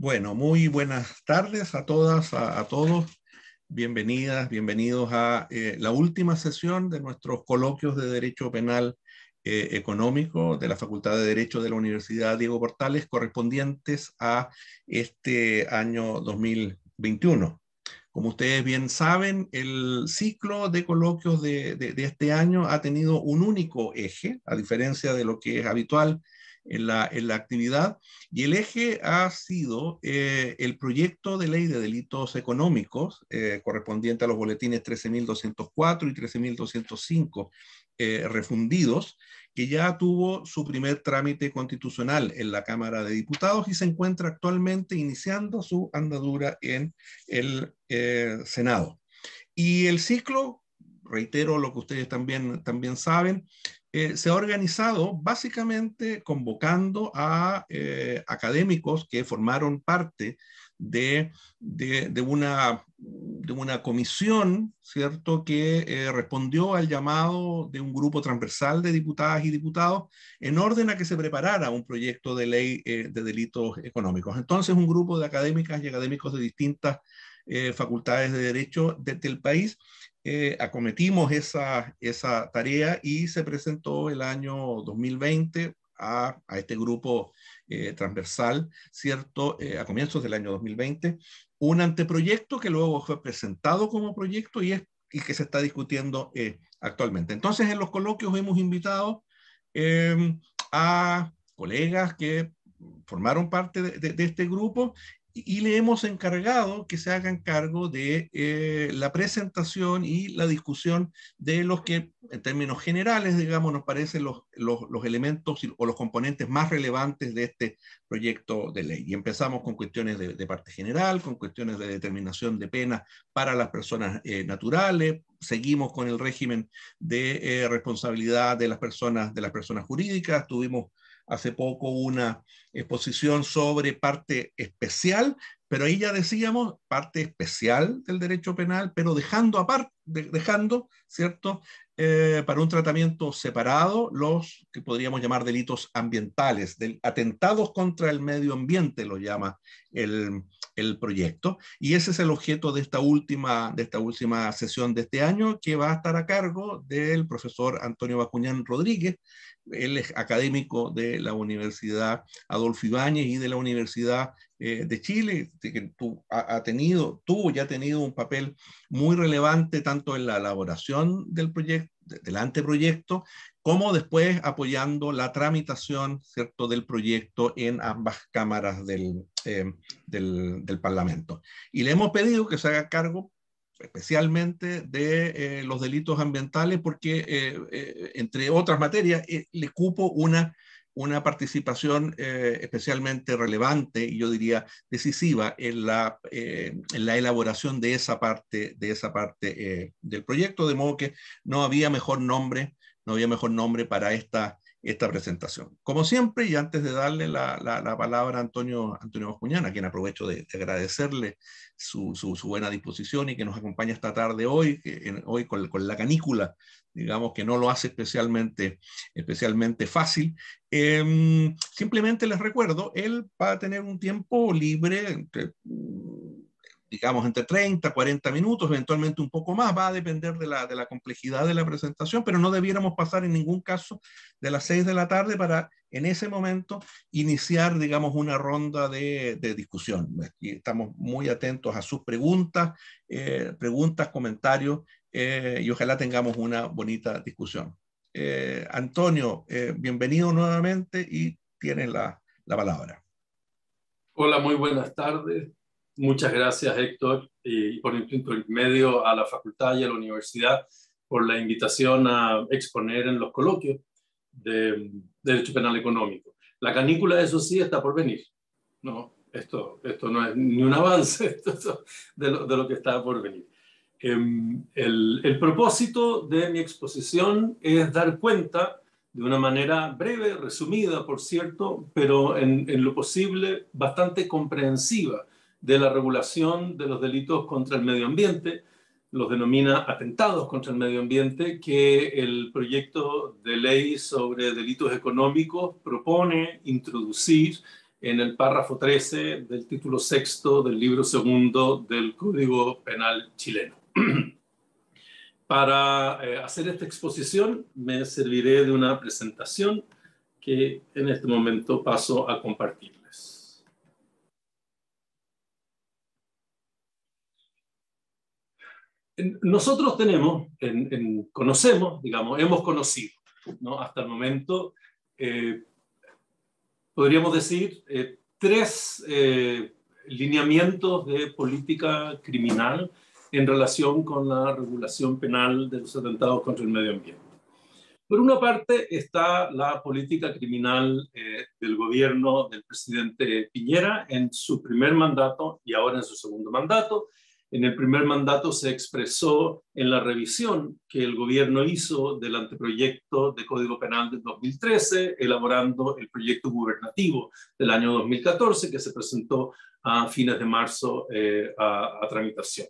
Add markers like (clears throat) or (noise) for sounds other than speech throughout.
Bueno, muy buenas tardes a todas, a, todos. Bienvenidas, bienvenidos a eh, la última sesión de nuestros coloquios de Derecho Penal eh, Económico de la Facultad de Derecho de la Universidad Diego Portales, correspondientes a este año 2021. Como ustedes bien saben, el ciclo de coloquios de este año ha tenido un único eje, a diferencia de lo que es habitual en la, en la actividad. Y el eje ha sido eh, el proyecto de ley de delitos económicos eh, correspondiente a los boletines 13.204 y 13.205 eh, refundidos, que ya tuvo su primer trámite constitucional en la Cámara de Diputados y se encuentra actualmente iniciando su andadura en el Senado. Y el ciclo, reitero lo que ustedes también, también saben, eh, se ha organizado básicamente convocando a eh, académicos que formaron parte de, de, una, de una comisión, ¿cierto?, que eh, respondió al llamado de un grupo transversal de diputadas y diputados en orden a que se preparara un proyecto de ley de delitos económicos. Entonces, un grupo de académicas y académicos de distintas facultades de derecho del país eh, acometimos esa, esa tarea y se presentó el año 2020 a, a este grupo eh, transversal, ¿cierto? Eh, a comienzos del año 2020, un anteproyecto que luego fue presentado como proyecto y, es, y que se está discutiendo actualmente. Entonces, en los coloquios hemos invitado em, a colegas que formaron parte de, de, este grupo y le hemos encargado que se hagan cargo de eh, la presentación y la discusión de los que, en términos generales, digamos, nos parecen los, los, elementos o los componentes más relevantes de este proyecto de ley. Y empezamos con cuestiones de, parte general, con cuestiones de determinación de pena para las personas eh, naturales, seguimos con el régimen de eh, responsabilidad de las personas, de las personas jurídicas, tuvimos hace poco una exposición sobre parte especial, pero ahí ya decíamos parte especial del derecho penal, pero dejando aparte, dejando, ¿cierto?, eh, para un tratamiento separado los que podríamos llamar delitos ambientales, del, atentados contra el medio ambiente, lo llama el, el, proyecto. Y ese es el objeto de esta, última, de esta última sesión de este año, que va a estar a cargo del profesor Antonio Bacuñán Rodríguez, él es académico de la Universidad Adolfo Ibáñez y de la Universidad eh, de Chile, que tú, ha, tenido, tuvo ya ha tenido un papel muy relevante tanto en la elaboración del proyecto, del anteproyecto, como después apoyando la tramitación ¿cierto? del proyecto en ambas cámaras del, eh, del, Parlamento. Y le hemos pedido que se haga cargo especialmente de eh, los delitos ambientales, porque, eh, entre otras materias, le cupo una, una participación especialmente relevante y yo diría decisiva en la, en la elaboración de esa parte, de esa parte del proyecto, de modo que no había mejor nombre, no había mejor nombre para esta esta presentación. Como siempre, y antes de darle la, la, palabra a Antonio, Antonio a quien aprovecho de, agradecerle su, su, buena disposición y que nos acompaña esta tarde hoy, hoy con, la canícula, digamos que no lo hace especialmente, especialmente fácil. Em, simplemente les recuerdo, él va a tener un tiempo libre digamos, entre 30, 40 minutos, eventualmente un poco más, va a depender de la, de la complejidad de la presentación, pero no debiéramos pasar en ningún caso de las 6 de la tarde para en ese momento iniciar, digamos, una ronda de, de discusión. Y estamos muy atentos a sus preguntas, eh, preguntas, comentarios, eh, y ojalá tengamos una bonita discusión. Eh, Antonio, bienvenido nuevamente y tienes la, la palabra. Hola, muy buenas tardes. Muchas gracias, Héctor, y por el medio a la facultad y a la universidad por la invitación a exponer en los coloquios de Derecho Penal Económico. La canícula, eso sí, está por venir. No, esto, esto no es ni un avance (laughs) de, lo, de lo que está por venir. Em, el, propósito de mi exposición es dar cuenta de una manera breve, resumida, por cierto, pero en lo posible bastante comprensiva de la regulación de los delitos contra el medio ambiente, los denomina atentados contra el medio ambiente, que el proyecto de ley sobre delitos económicos propone introducir en el párrafo 13 del título sexto del libro segundo del Código Penal chileno. (clears throat) Para eh, hacer esta exposición me serviré de una presentación que en este momento paso a compartirles. Nosotros tenemos, conocemos, digamos, hemos conocido, ¿no? hasta el momento, eh, podríamos decir, eh, tres eh, lineamientos de política criminal en relación con la regulación penal de los atentados contra el medio ambiente. Por una parte está la política criminal eh, del gobierno del presidente Piñera en su primer mandato y ahora en su segundo mandato, en el primer mandato se expresó en la revisión que el gobierno hizo del anteproyecto de Código Penal del 2013, elaborando el proyecto gubernativo del año 2014 que se presentó a fines de marzo eh, a, tramitación.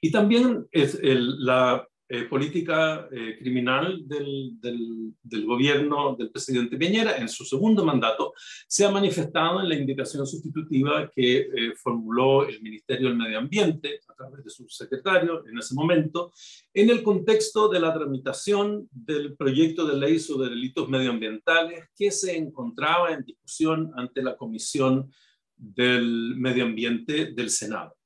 Y también la eh, política eh, criminal del, gobierno del presidente Piñera en su segundo mandato se ha manifestado en la indicación sustitutiva que eh, formuló el Ministerio del Medio Ambiente a través de su secretario en ese momento, en el contexto de la tramitación del proyecto de ley sobre delitos medioambientales que se encontraba en discusión ante la Comisión del Medio Ambiente del Senado.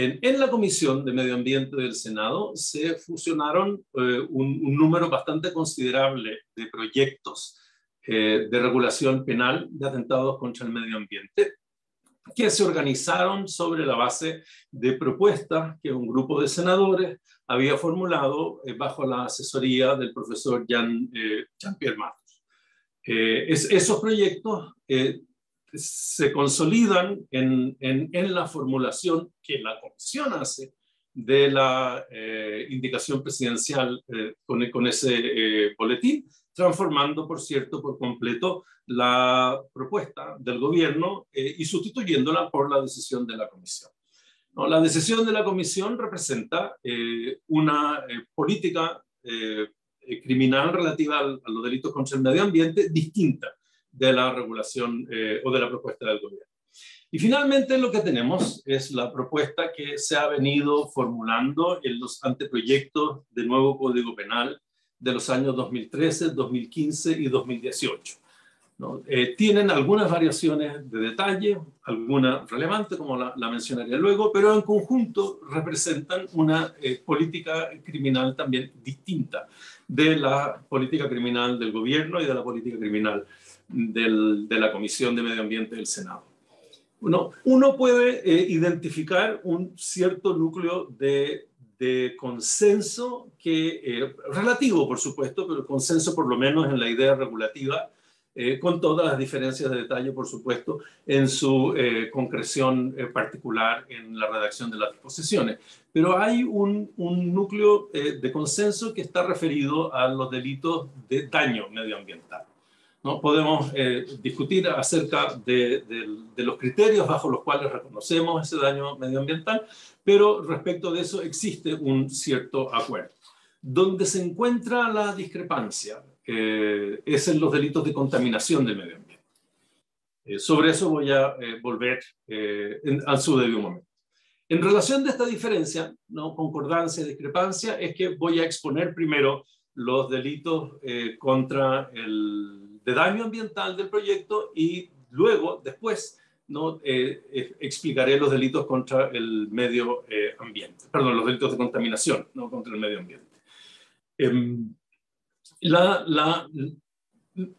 En, la Comisión de Medio Ambiente del Senado se fusionaron eh, un, número bastante considerable de proyectos eh, de regulación penal de atentados contra el medio ambiente que se organizaron sobre la base de propuestas que un grupo de senadores había formulado eh, bajo la asesoría del profesor Jean, Jean-Pierre Matos. esos proyectos se consolidan en, en, la formulación que la Comisión hace de la eh, indicación presidencial eh, con, con, ese eh, boletín, transformando, por cierto, por completo la propuesta del gobierno y sustituyéndola por la decisión de la Comisión. La decisión de la Comisión representa una política criminal relativa a los delitos contra el medio ambiente distinta de la regulación eh, o de la propuesta del gobierno. Y finalmente lo que tenemos es la propuesta que se ha venido formulando en los anteproyectos del nuevo Código Penal de los años 2013, 2015 y 2018. ¿no? Eh, tienen algunas variaciones de detalle, alguna relevante, como la, la, mencionaría luego, pero en conjunto representan una eh, política criminal también distinta de la política criminal del gobierno y de la política criminal de la Comisión de Medio Ambiente del Senado. Uno, uno puede eh, identificar un cierto núcleo de, consenso que, eh, relativo por supuesto, pero consenso por lo menos en la idea regulativa, eh, con todas las diferencias de detalle, por supuesto, en su concreción particular en la redacción de las disposiciones. Pero hay un, un núcleo de consenso que está referido a los delitos de daño medioambiental. ¿No? Podemos eh, discutir acerca de, los criterios bajo los cuales reconocemos ese daño medioambiental, pero respecto de eso existe un cierto acuerdo. Donde se encuentra la discrepancia eh, es en los delitos de contaminación del medio ambiente. Eh, sobre eso voy a volver al su debido momento. En relación de esta diferencia, ¿no? concordancia discrepancia, es que voy a exponer primero los delitos contra el de daño ambiental del proyecto y luego, después, ¿no? Eh, eh, explicaré los delitos contra el medio eh, ambiente, perdón, los delitos de contaminación ¿no? contra el medio ambiente. Em, la, la,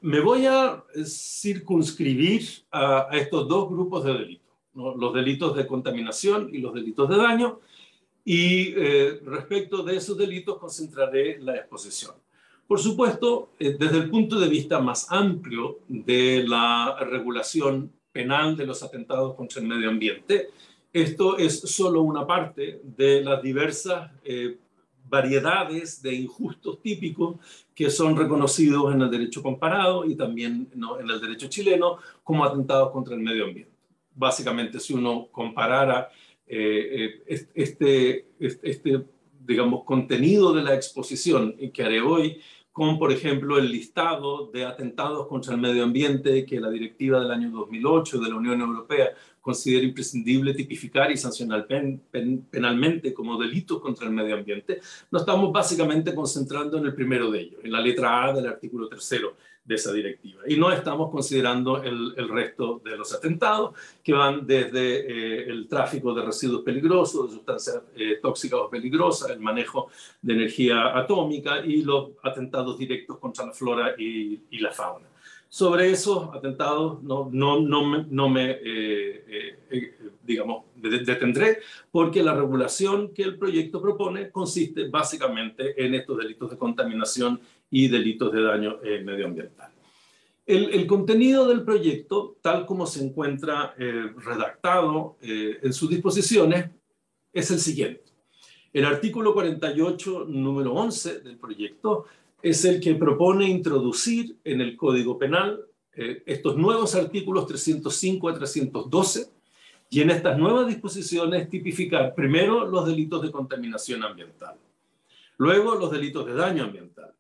me voy a circunscribir a, estos dos grupos de delitos, los delitos de contaminación y los delitos de daño, y respecto de esos delitos concentraré la exposición. Por supuesto, eh, desde el punto de vista más amplio de la regulación penal de los atentados contra el medio ambiente, esto es solo una parte de las diversas eh, variedades de injustos típicos que son reconocidos en el derecho comparado y también en el derecho chileno como atentados contra el medio ambiente. Básicamente, si uno comparara eh, este, este, este, digamos, contenido de la exposición que haré hoy con, por ejemplo, el listado de atentados contra el medio ambiente que la directiva del año 2008 de la Unión Europea considera imprescindible tipificar y sancionar penalmente como delitos contra el medio ambiente, nos estamos básicamente concentrando en el primero de ellos, en la letra A del artículo tercero de esa directiva. Y no estamos considerando el, resto de los atentados que van desde eh, el tráfico de residuos peligrosos, de sustancias eh, tóxicas o peligrosas, el manejo de energía atómica y los atentados directos contra la flora y, la fauna. Sobre esos atentados no, no, no me, no me eh, digamos, detendré porque la regulación que el proyecto propone consiste básicamente en estos delitos de contaminación y delitos de daño eh, medioambiental. El, contenido del proyecto, tal como se encuentra eh, redactado eh, en sus disposiciones, es el siguiente. El artículo 48, número 11 del proyecto, es el que propone introducir en el Código Penal estos nuevos artículos 305 a 312 y en estas nuevas disposiciones tipificar primero los delitos de contaminación ambiental, luego los delitos de daño ambiental,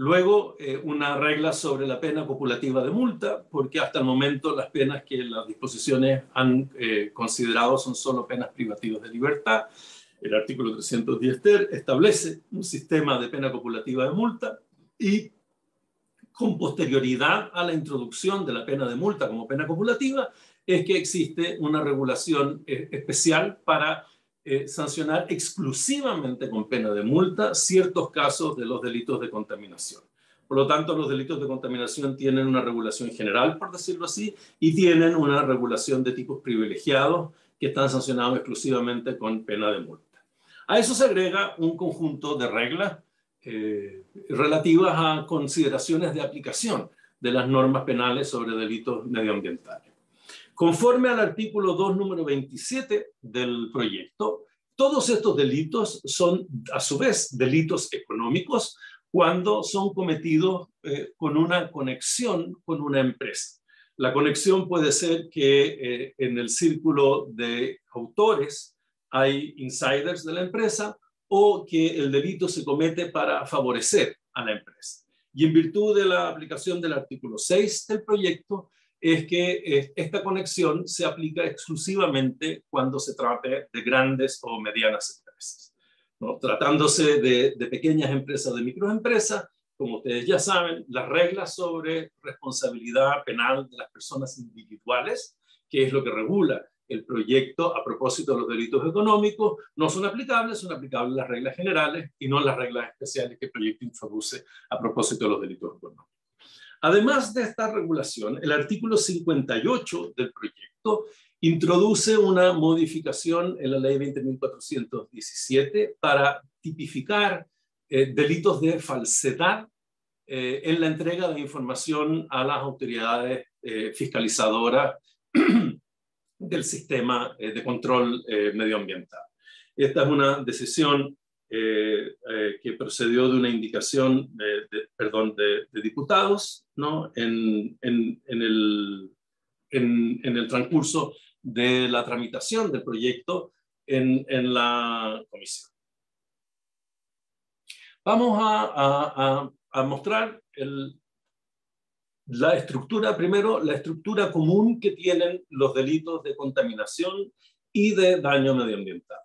Luego, eh, una regla sobre la pena copulativa de multa, porque hasta el momento las penas que las disposiciones han eh, considerado son solo penas privativas de libertad. El artículo 310 ter establece un sistema de pena copulativa de multa y con posterioridad a la introducción de la pena de multa como pena copulativa, es que existe una regulación eh, especial para eh, sancionar exclusivamente con pena de multa ciertos casos de los delitos de contaminación. Por lo tanto, los delitos de contaminación tienen una regulación general, por decirlo así, y tienen una regulación de tipos privilegiados que están sancionados exclusivamente con pena de multa. A eso se agrega un conjunto de reglas eh, relativas a consideraciones de aplicación de las normas penales sobre delitos medioambientales. Conforme al artículo 2, número 27 del proyecto, todos estos delitos son, a su vez, delitos económicos cuando son cometidos eh, con una conexión con una empresa. La conexión puede ser que eh, en el círculo de autores hay insiders de la empresa o que el delito se comete para favorecer a la empresa. Y en virtud de la aplicación del artículo 6 del proyecto, es que eh, esta conexión se aplica exclusivamente cuando se trate de grandes o medianas empresas. Tratándose de, de, pequeñas empresas, de microempresas, como ustedes ya saben, las reglas sobre responsabilidad penal de las personas individuales, que es lo que regula el proyecto a propósito de los delitos económicos, no son aplicables, son aplicables las reglas generales y no las reglas especiales que el proyecto introduce a propósito de los delitos económicos. Además de esta regulación, el artículo 58 del proyecto introduce una modificación en la ley 20.417 para tipificar eh, delitos de falsedad eh, en la entrega de información a las autoridades eh, fiscalizadoras (clears throat) del sistema de control medioambiental. Esta es una decisión eh, eh, que procedió de una indicación, de, de, diputados, ¿no? En, el, transcurso de la tramitación del proyecto en, la comisión. Vamos a, mostrar la estructura, primero, la estructura común que tienen los delitos de contaminación y de daño medioambiental.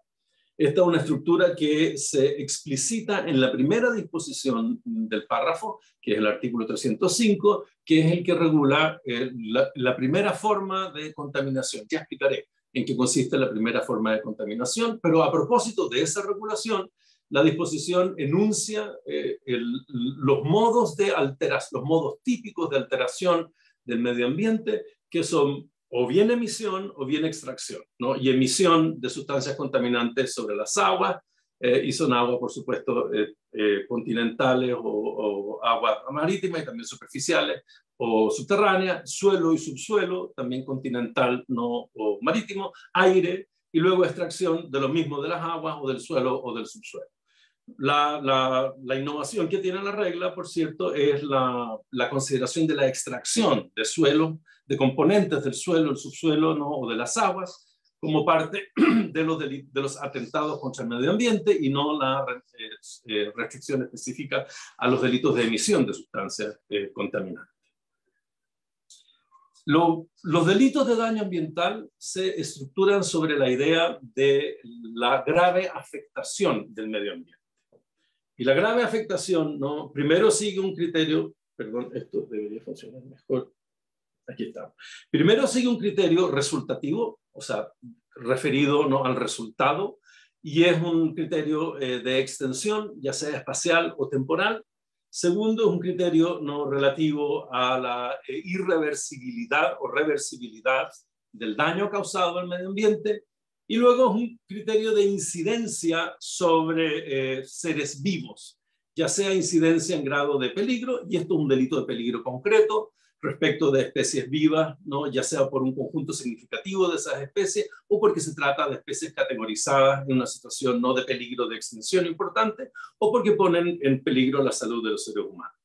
Esta es una estructura que se explicita en la primera disposición del párrafo, que es el artículo 305, que es el que regula eh, la, primera forma de contaminación. Ya explicaré en qué consiste la primera forma de contaminación, pero a propósito de esa regulación, la disposición enuncia eh, los modos de alteración, los modos típicos de alteración del medio ambiente, que son o bien emisión o bien extracción, ¿no? Y emisión de sustancias contaminantes sobre las aguas, eh, y son aguas, por supuesto, eh, eh, continentales o, aguas marítimas y también superficiales o subterráneas, suelo y subsuelo, también continental no, o marítimo, aire, y luego extracción de lo mismo de las aguas o del suelo o del subsuelo. La, innovación que tiene la regla, por cierto, es la, la consideración de la extracción de suelo de componentes del suelo, el subsuelo o de las aguas como parte (clears throat) de los, de los atentados contra el medio ambiente y no la eh, eh, restricción específica a los delitos de emisión de sustancias eh, contaminantes. los delitos de daño ambiental se estructuran sobre la idea de la grave afectación del medio ambiente. Y la grave afectación, ¿no? primero sigue un criterio, perdón, esto debería funcionar mejor, aquí está. Primero sigue un criterio resultativo, o sea, referido ¿no? al resultado, y es un criterio eh, de extensión, ya sea espacial o temporal. Segundo, es un criterio no relativo a la eh, irreversibilidad o reversibilidad del daño causado al medio ambiente. Y luego es un criterio de incidencia sobre eh, seres vivos, ya sea incidencia en grado de peligro, y esto es un delito de peligro concreto, respecto de especies vivas, ¿no? ya sea por un conjunto significativo de esas especies o porque se trata de especies categorizadas en una situación no de peligro de extinción importante o porque ponen en peligro la salud de los seres humanos.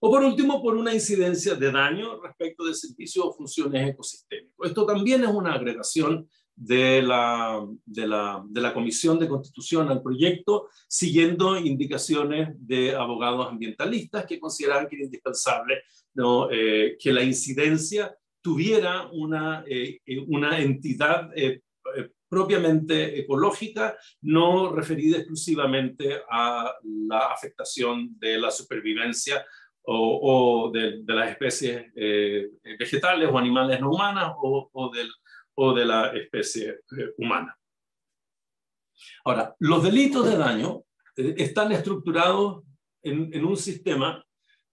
O por último, por una incidencia de daño respecto de servicios o funciones ecosistémicos. Esto también es una agregación de la, de la, de la Comisión de Constitución al proyecto, siguiendo indicaciones de abogados ambientalistas que consideraban que era indispensable ¿no? Eh, que la incidencia tuviera una, eh, una entidad eh, propiamente ecológica, no referida exclusivamente a la afectación de la supervivencia o, de, las especies vegetales o animales no humanas o, del, o de la especie humana. Ahora, los delitos de daño están estructurados en, un sistema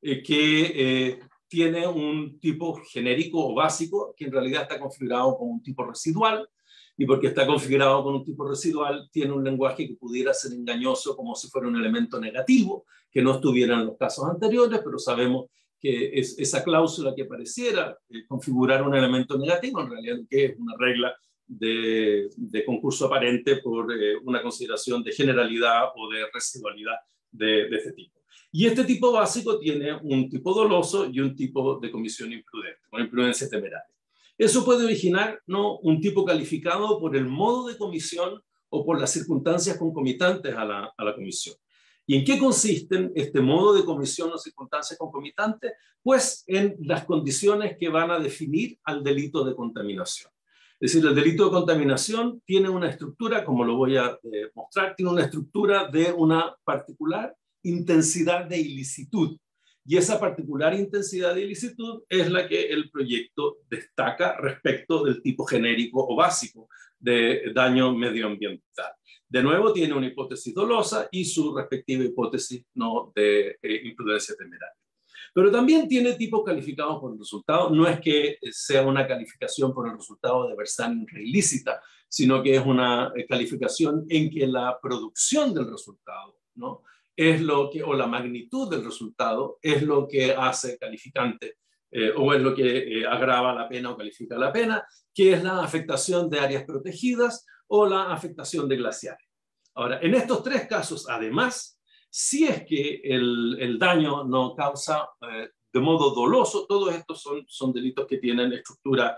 que tiene un tipo genérico o básico que en realidad está configurado con un tipo residual y porque está configurado con un tipo residual tiene un lenguaje que pudiera ser engañoso como si fuera un elemento negativo que no estuviera en los casos anteriores, pero sabemos que es esa cláusula que pareciera eh, configurar un elemento negativo, en realidad que es una regla de, concurso aparente por eh, una consideración de generalidad o de residualidad de, de este tipo. Y este tipo básico tiene un tipo doloso y un tipo de comisión imprudente, una imprudencia temeraria. Eso puede originar ¿no? un tipo calificado por el modo de comisión o por las circunstancias concomitantes a la, a la comisión. ¿Y en qué consisten este modo de comisión o circunstancias concomitantes? Pues en las condiciones que van a definir al delito de contaminación. Es decir, el delito de contaminación tiene una estructura, como lo voy a eh, mostrar, tiene una estructura de una particular intensidad de ilicitud. Y esa particular intensidad de ilicitud es la que el proyecto destaca respecto del tipo genérico o básico de daño medioambiental. De nuevo, tiene una hipótesis dolosa y su respectiva hipótesis ¿no? de eh, imprudencia temeraria. Pero también tiene tipos calificados por el resultado. No es que sea una calificación por el resultado de versán ilícita, sino que es una eh, calificación en que la producción del resultado ¿no? es lo que, o la magnitud del resultado, es lo que hace calificante eh, o es lo que eh, agrava la pena o califica la pena, que es la afectación de áreas protegidas o la afectación de glaciares. Ahora, en estos tres casos, además, si es que el, el daño no causa eh, de modo doloso, todos estos son, son delitos que tienen estructura,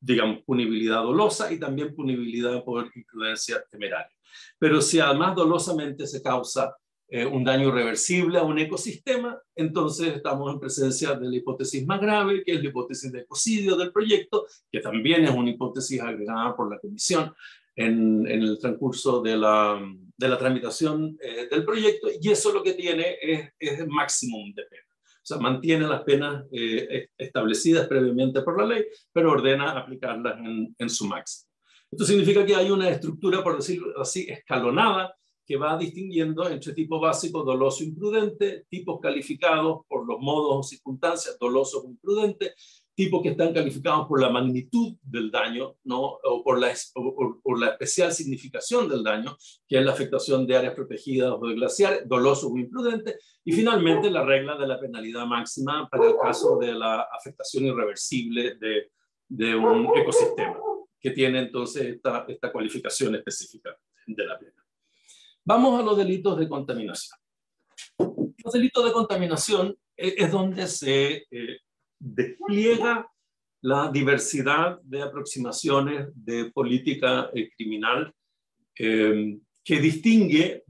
digamos, punibilidad dolosa y también punibilidad por imprudencia temeraria. Pero si además dolosamente se causa eh, un daño irreversible a un ecosistema, entonces estamos en presencia de la hipótesis más grave, que es la hipótesis de ecocidio del proyecto, que también es una hipótesis agregada por la Comisión en, el transcurso de la, de la tramitación eh, del proyecto, y eso lo que tiene es, es el máximo de pena. O sea, mantiene las penas eh, establecidas previamente por la ley, pero ordena aplicarlas en, en su máximo. Esto significa que hay una estructura, por decirlo así, escalonada que va distinguiendo entre tipo básico, doloso, imprudente, tipos calificados por los modos o circunstancias, doloso o imprudente, tipos que están calificados por la magnitud del daño, ¿no? o, por la, por la especial significación del daño, que es la afectación de áreas protegidas o de glaciares, doloso o imprudente, y finalmente la regla de la penalidad máxima para el caso de la afectación irreversible de, de un ecosistema, que tiene entonces esta, esta cualificación específica de la pena. Vamos a los delitos de contaminación. Los delitos de contaminación es donde se eh, despliega la diversidad de aproximaciones de política eh, criminal eh, que distingue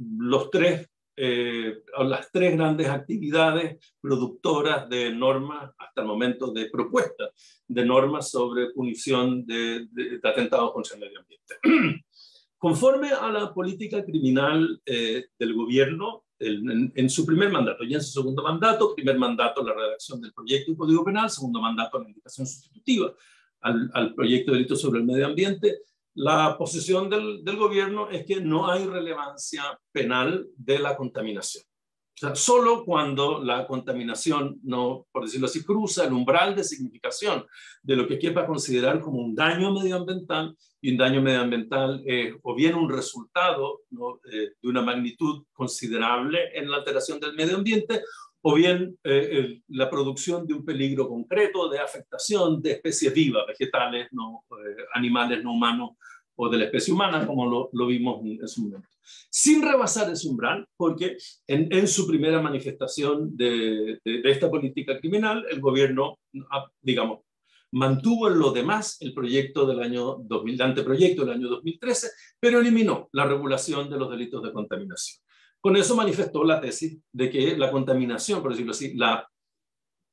eh, las tres grandes actividades productoras de normas hasta el momento de propuestas de normas sobre punición de, de, atentados contra el medio ambiente. (clears throat) Conforme a la política criminal del gobierno, en, su primer mandato y en su segundo mandato, primer mandato la redacción del proyecto de Código Penal, segundo mandato la indicación sustitutiva al, al proyecto de delito sobre el medio ambiente, la posición del, del, gobierno es que no hay relevancia penal de la contaminación. O sea, solo cuando la contaminación, no, por decirlo así, cruza el umbral de significación de lo que quepa considerar como un daño medioambiental, y un daño medioambiental es o bien un resultado ¿no? eh, de una magnitud considerable en la alteración del medio ambiente, o bien eh, el, la producción de un peligro concreto de afectación de especies vivas, vegetales, no, eh, animales no humanos o de la especie humana, como lo, lo vimos en su momento sin rebasar ese umbral, porque en, en su primera manifestación de, de, de, esta política criminal, el gobierno, ah, digamos, mantuvo en lo demás el proyecto del año 2000, el anteproyecto del año 2013, pero eliminó la regulación de los delitos de contaminación. Con eso manifestó la tesis de que la contaminación, por decirlo así, la,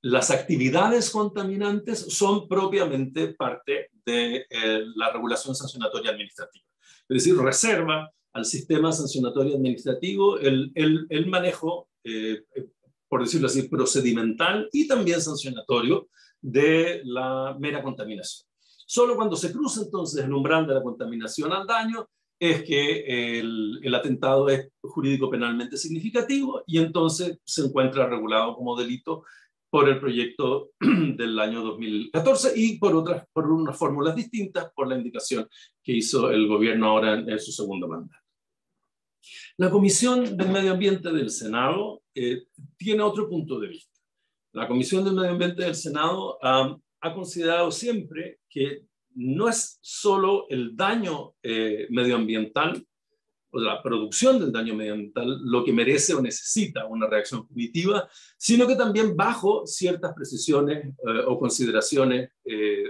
las actividades contaminantes son propiamente parte de eh, la regulación sancionatoria administrativa. Es decir, reserva al sistema sancionatorio administrativo el, el, el manejo, eh, por decirlo así, procedimental y también sancionatorio de la mera contaminación. Solo cuando se cruza entonces el umbral de la contaminación al daño es que el, el, atentado es jurídico penalmente significativo y entonces se encuentra regulado como delito por el proyecto (clears throat) del año 2014 y por otras, por unas fórmulas distintas por la indicación que hizo el gobierno ahora en, en su segundo mandato. La Comisión del Medio Ambiente del Senado eh, tiene otro punto de vista. La Comisión del Medio Ambiente del Senado ha considerado siempre que no es solo el daño eh, medioambiental o la producción del daño medioambiental lo que merece o necesita una reacción punitiva, sino que también bajo ciertas precisiones eh, o consideraciones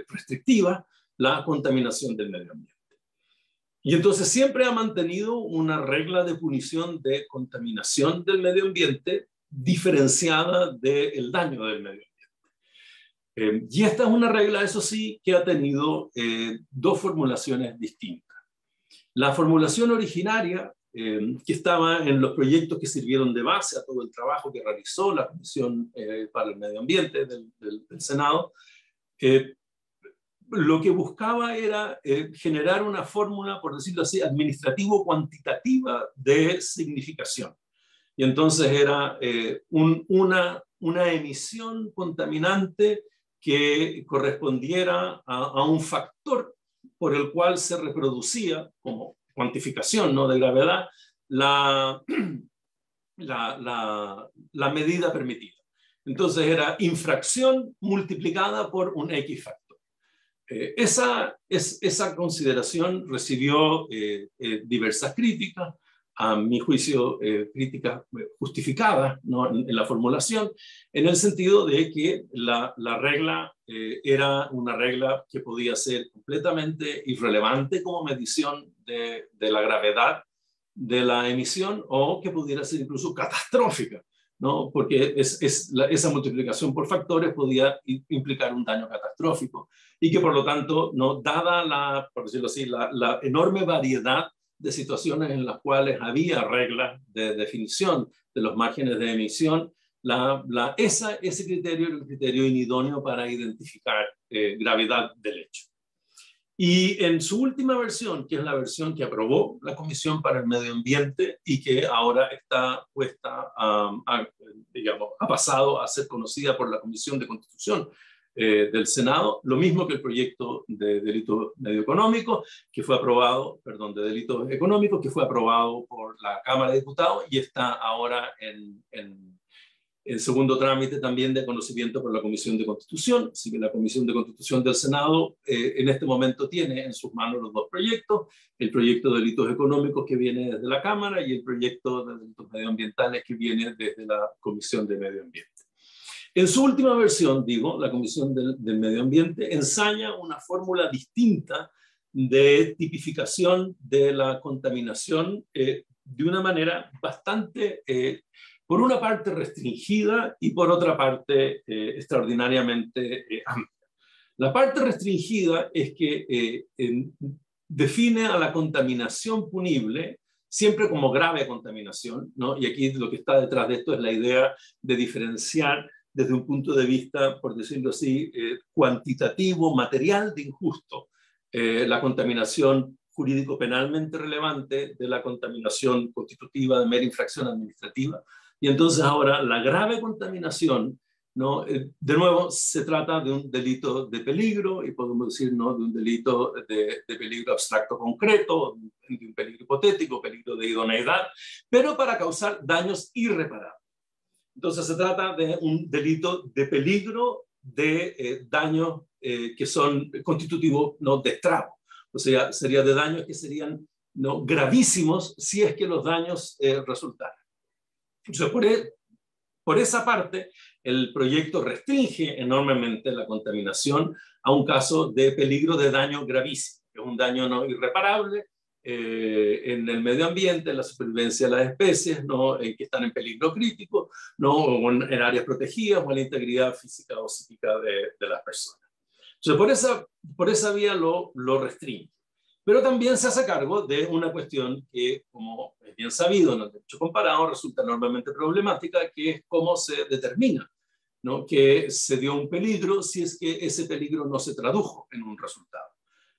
restrictivas la contaminación del medio ambiente. Y entonces siempre ha mantenido una regla de punición de contaminación del medio ambiente diferenciada del daño del medio ambiente. Eh, y esta es una regla, eso sí, que ha tenido eh, dos formulaciones distintas. La formulación originaria, eh, que estaba en los proyectos que sirvieron de base a todo el trabajo que realizó la Comisión eh, para el Medio Ambiente del, del, del Senado, lo que buscaba era eh, generar una fórmula, por decirlo así, administrativo-cuantitativa de significación. Y entonces era eh, un, una, emisión contaminante que correspondiera a, a, un factor por el cual se reproducía como cuantificación ¿no? de gravedad la, (clears throat) la, la, la medida permitida. Entonces era infracción multiplicada por un X factor. Eh, esa, es, esa consideración recibió eh, eh, diversas críticas, a mi juicio eh, críticas justificadas ¿no? en, en, la formulación, en el sentido de que la, la regla eh, era una regla que podía ser completamente irrelevante como medición de, de la gravedad de la emisión o que pudiera ser incluso catastrófica ¿no? porque esa multiplicación por factores podía implicar un daño catastrófico y que por lo tanto, ¿no? dada la, por decirlo así, la, enorme variedad de situaciones en las cuales había reglas de definición de los márgenes de emisión, la, esa, ese criterio era un criterio inidóneo para identificar eh, gravedad del hecho. Y en su última versión, que es la versión que aprobó la Comisión para el Medio Ambiente y que ahora está puesta, um, a, digamos, ha pasado a ser conocida por la Comisión de Constitución eh, del Senado, lo mismo que el proyecto de delito medio económico, que fue aprobado, perdón, de delitos económicos, que fue aprobado por la Cámara de Diputados y está ahora en, en el segundo trámite también de conocimiento por la Comisión de Constitución, así que la Comisión de Constitución del Senado eh, en este momento tiene en sus manos los dos proyectos, el proyecto de delitos económicos que viene desde la Cámara y el proyecto de delitos medioambientales que viene desde la Comisión de Medio Ambiente. En su última versión, digo, la Comisión del, Medio Ambiente ensaya una fórmula distinta de tipificación de la contaminación eh, de una manera bastante, eh, por una parte restringida y por otra parte eh, extraordinariamente amplia. La parte restringida es que define a la contaminación punible siempre como grave contaminación, ¿no? y aquí lo que está detrás de esto es la idea de diferenciar desde un punto de vista, por decirlo así, eh, cuantitativo, material de injusto, eh, la contaminación jurídico-penalmente relevante de la contaminación constitutiva de mera infracción administrativa. Y entonces ahora la grave contaminación, ¿no? Eh, de nuevo, se trata de un delito de peligro y podemos decir ¿no? de un delito de, de peligro abstracto concreto, de un peligro hipotético, peligro de idoneidad, pero para causar daños irreparables. Entonces se trata de un delito de peligro de eh, daños eh, que son constitutivos no, de estrago. O sea, sería de daños que serían no, gravísimos si es que los daños eh, resultaran. Entonces, por, e, por esa parte, el proyecto restringe enormemente la contaminación a un caso de peligro de daño gravísimo, que es un daño no irreparable eh, en el medio ambiente, en la supervivencia de las especies, ¿no? que están en peligro crítico, ¿no? o en, áreas protegidas, o en la integridad física o psíquica de, de las personas. Entonces, por esa, por esa vía lo, lo restringe. Pero también se hace cargo de una cuestión que, como es bien sabido en el derecho comparado, resulta enormemente problemática, que es cómo se determina ¿no? que se dio un peligro si es que ese peligro no se tradujo en un resultado.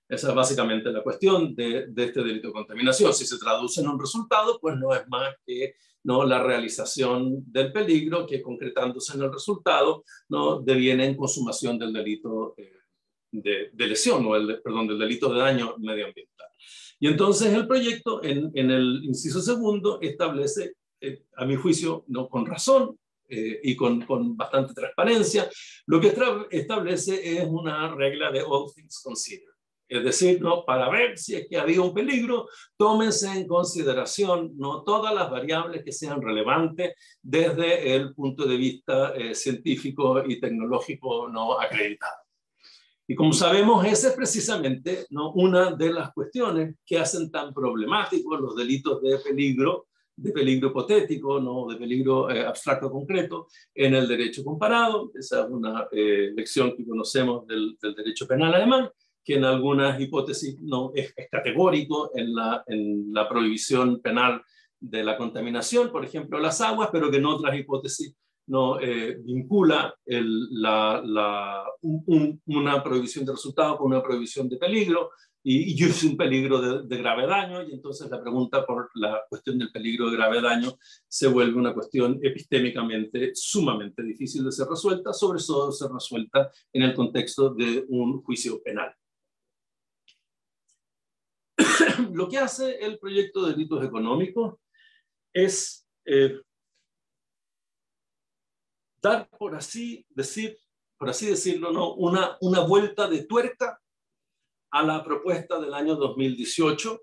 Esa es básicamente la cuestión de, este delito de contaminación. Si se traduce en un resultado, pues no es más que ¿no? la realización del peligro que concretándose en el resultado no deviene en consumación del delito eh, de, lesión o el, perdón, del delito de daño medioambiental. Y entonces el proyecto en, el inciso segundo establece, eh, a mi juicio, no con razón, eh, y con, con, bastante transparencia, lo que establece es una regla de all things considered. Es decir, ¿no? para ver si es que había un peligro, tómense en consideración ¿no? todas las variables que sean relevantes desde el punto de vista eh, científico y tecnológico no acreditado. Y como sabemos, esa es precisamente ¿no? una de las cuestiones que hacen tan problemáticos los delitos de peligro, de peligro hipotético, no de peligro eh, abstracto concreto, en el derecho comparado. Esa es una eh, lección que conocemos del, derecho penal alemán que en algunas hipótesis no es, categórico en la, en la, prohibición penal de la contaminación, por ejemplo, las aguas, pero que en otras hipótesis no eh, vincula la, una prohibición de resultado con una prohibición de peligro y, y es un peligro de, de, grave daño y entonces la pregunta por la cuestión del peligro de grave daño se vuelve una cuestión epistémicamente sumamente difícil de ser resuelta, sobre todo ser resuelta en el contexto de un juicio penal. (coughs) lo que hace el proyecto de delitos económicos es eh, dar, por así, decir, por así decirlo, ¿no? una, una vuelta de tuerca a la propuesta del año 2018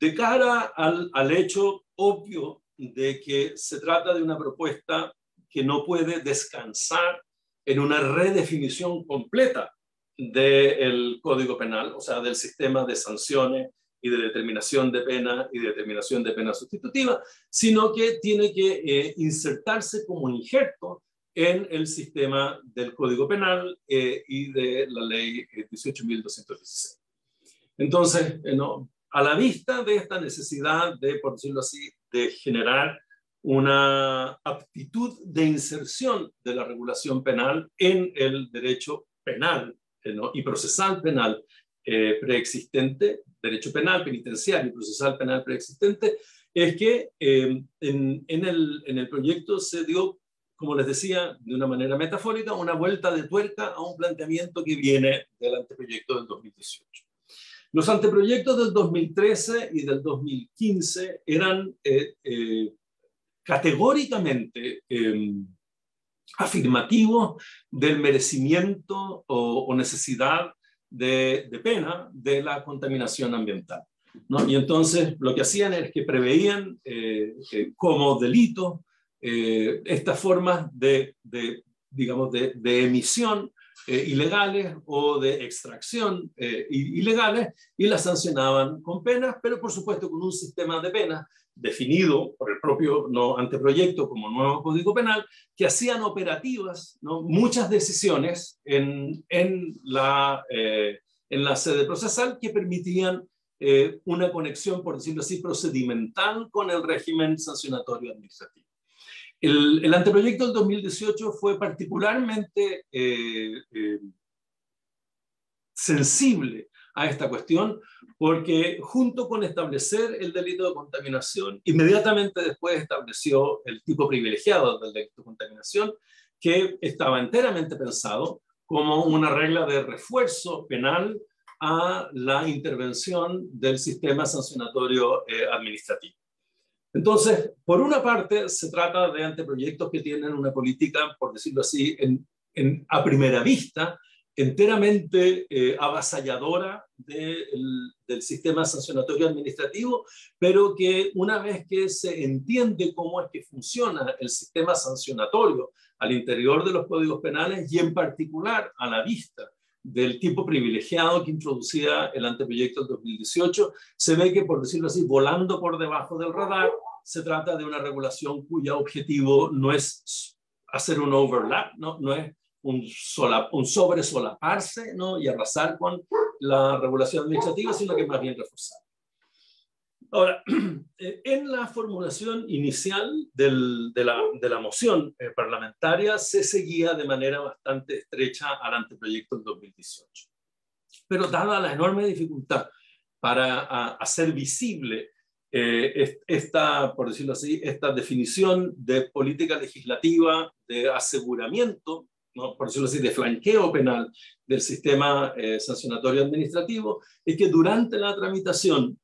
de cara al, al hecho obvio de que se trata de una propuesta que no puede descansar en una redefinición completa del Código Penal, o sea, del sistema de sanciones y de determinación de pena y de determinación de pena sustitutiva, sino que tiene que eh, insertarse como injerto en el sistema del Código Penal eh, y de la ley 18.216. Eh, Entonces, no, a la vista de esta necesidad de, por decirlo así, de generar una aptitud de inserción de la regulación penal en el derecho penal y procesal penal eh, preexistente, derecho penal, penitenciario y procesal penal preexistente, es que eh, en, el, en el proyecto se dio, como les decía, de una manera metafórica, una vuelta de tuerca a un planteamiento que viene del anteproyecto del 2018. Los anteproyectos del 2013 y del 2015 eran eh, categóricamente afirmativo del merecimiento o, necesidad de, pena de la contaminación ambiental. Y entonces lo que hacían es que preveían eh, como delito eh, estas formas de, digamos, de, emisión eh, ilegales o de extracción eh, ilegales y las sancionaban con penas, pero por supuesto con un sistema de penas definido por el propio no, anteproyecto como nuevo Código Penal, que hacían operativas muchas decisiones en, en la, eh, en la sede procesal que permitían eh, una conexión, por decirlo así, procedimental con el régimen sancionatorio administrativo. El, anteproyecto del 2018 fue particularmente eh, sensible a esta cuestión, porque junto con establecer el delito de contaminación, inmediatamente después estableció el tipo privilegiado del delito de contaminación, que estaba enteramente pensado como una regla de refuerzo penal a la intervención del sistema sancionatorio eh, administrativo. Entonces, por una parte, se trata de anteproyectos que tienen una política, por decirlo así, en, en, a primera vista, enteramente eh, avasalladora del sistema sancionatorio administrativo, pero que una vez que se entiende cómo es que funciona el sistema sancionatorio al interior de los códigos penales y en particular a la vista del tipo privilegiado que introducía el anteproyecto del 2018, se ve que, por decirlo así, volando por debajo del radar, se trata de una regulación cuyo objetivo no es hacer un overlap, no, no es un, sola, un sobresolaparse ¿no? y arrasar con la regulación administrativa, sino que más bien reforzar. Ahora, (clears throat) en la formulación inicial del, de, la, de, la, moción eh, parlamentaria se seguía de manera bastante estrecha al anteproyecto del 2018. Pero dada la enorme dificultad para hacer visible eh, esta, por decirlo así, esta definición de política legislativa de aseguramiento por decirlo así, de flanqueo penal del sistema eh, sancionatorio administrativo, es que durante la tramitación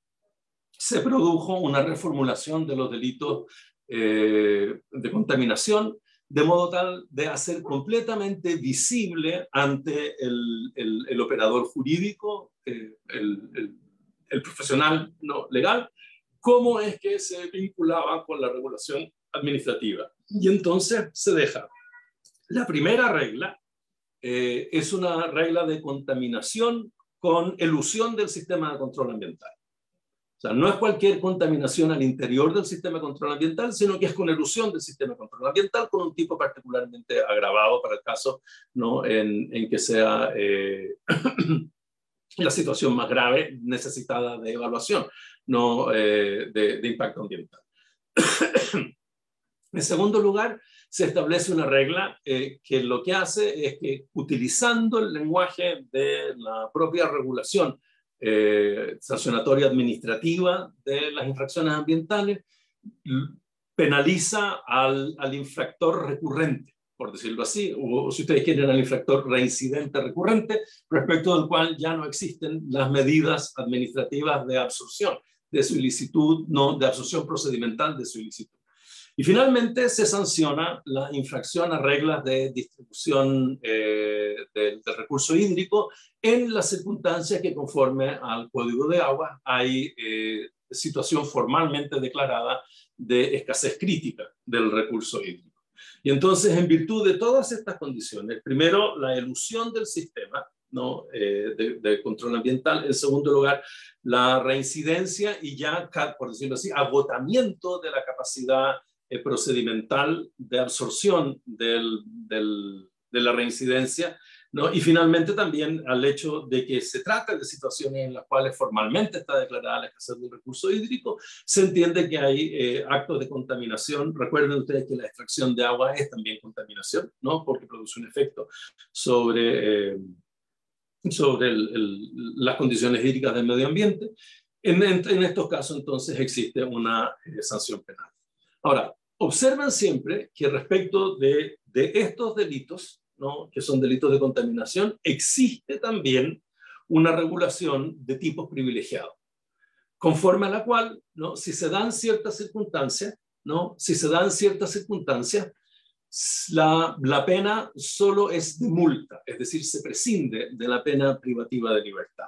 se produjo una reformulación de los delitos eh, de contaminación, de modo tal de hacer completamente visible ante el, el, operador jurídico, eh, el, el, profesional legal, cómo es que se vinculaba con la regulación administrativa. Y entonces se deja la primera regla eh, es una regla de contaminación con elusión del sistema de control ambiental. O sea, no es cualquier contaminación al interior del sistema de control ambiental, sino que es con elusión del sistema de control ambiental con un tipo particularmente agravado para el caso ¿no? en, que sea eh, (clears throat) la situación más grave necesitada de evaluación no, eh, de impacto ambiental. (coughs) en segundo lugar, se establece una regla eh, que lo que hace es que utilizando el lenguaje de la propia regulación eh, sancionatoria administrativa de las infracciones ambientales, penaliza al, al, infractor recurrente, por decirlo así, o si ustedes quieren al infractor reincidente recurrente, respecto del cual ya no existen las medidas administrativas de absorción de su ilicitud, no, de absorción procedimental de su ilicitud. Y finalmente se sanciona la infracción a reglas de distribución eh, del, recurso hídrico en las circunstancias que conforme al Código de Agua hay eh, situación formalmente declarada de escasez crítica del recurso hídrico. Y entonces, en virtud de todas estas condiciones, primero, la elusión del sistema, ¿no? Eh, de, de, control ambiental. En segundo lugar, la reincidencia y ya, por decirlo así, agotamiento de la capacidad eh, procedimental de absorción del, de la reincidencia, ¿no? y finalmente también al hecho de que se trata de situaciones en las cuales formalmente está declarada la escasez del recurso hídrico, se entiende que hay eh, actos de contaminación. Recuerden ustedes que la extracción de agua es también contaminación, ¿no? porque produce un efecto sobre, eh, sobre las condiciones hídricas del medio ambiente. En, en, estos casos, entonces, existe una sanción penal. Ahora, observan siempre que respecto de, estos delitos, ¿no? que son delitos de contaminación, existe también una regulación de tipos privilegiados, conforme a la cual, ¿no? si se dan ciertas circunstancias, ¿no? si se dan ciertas circunstancias, la, la, pena solo es de multa, es decir, se prescinde de la pena privativa de libertad.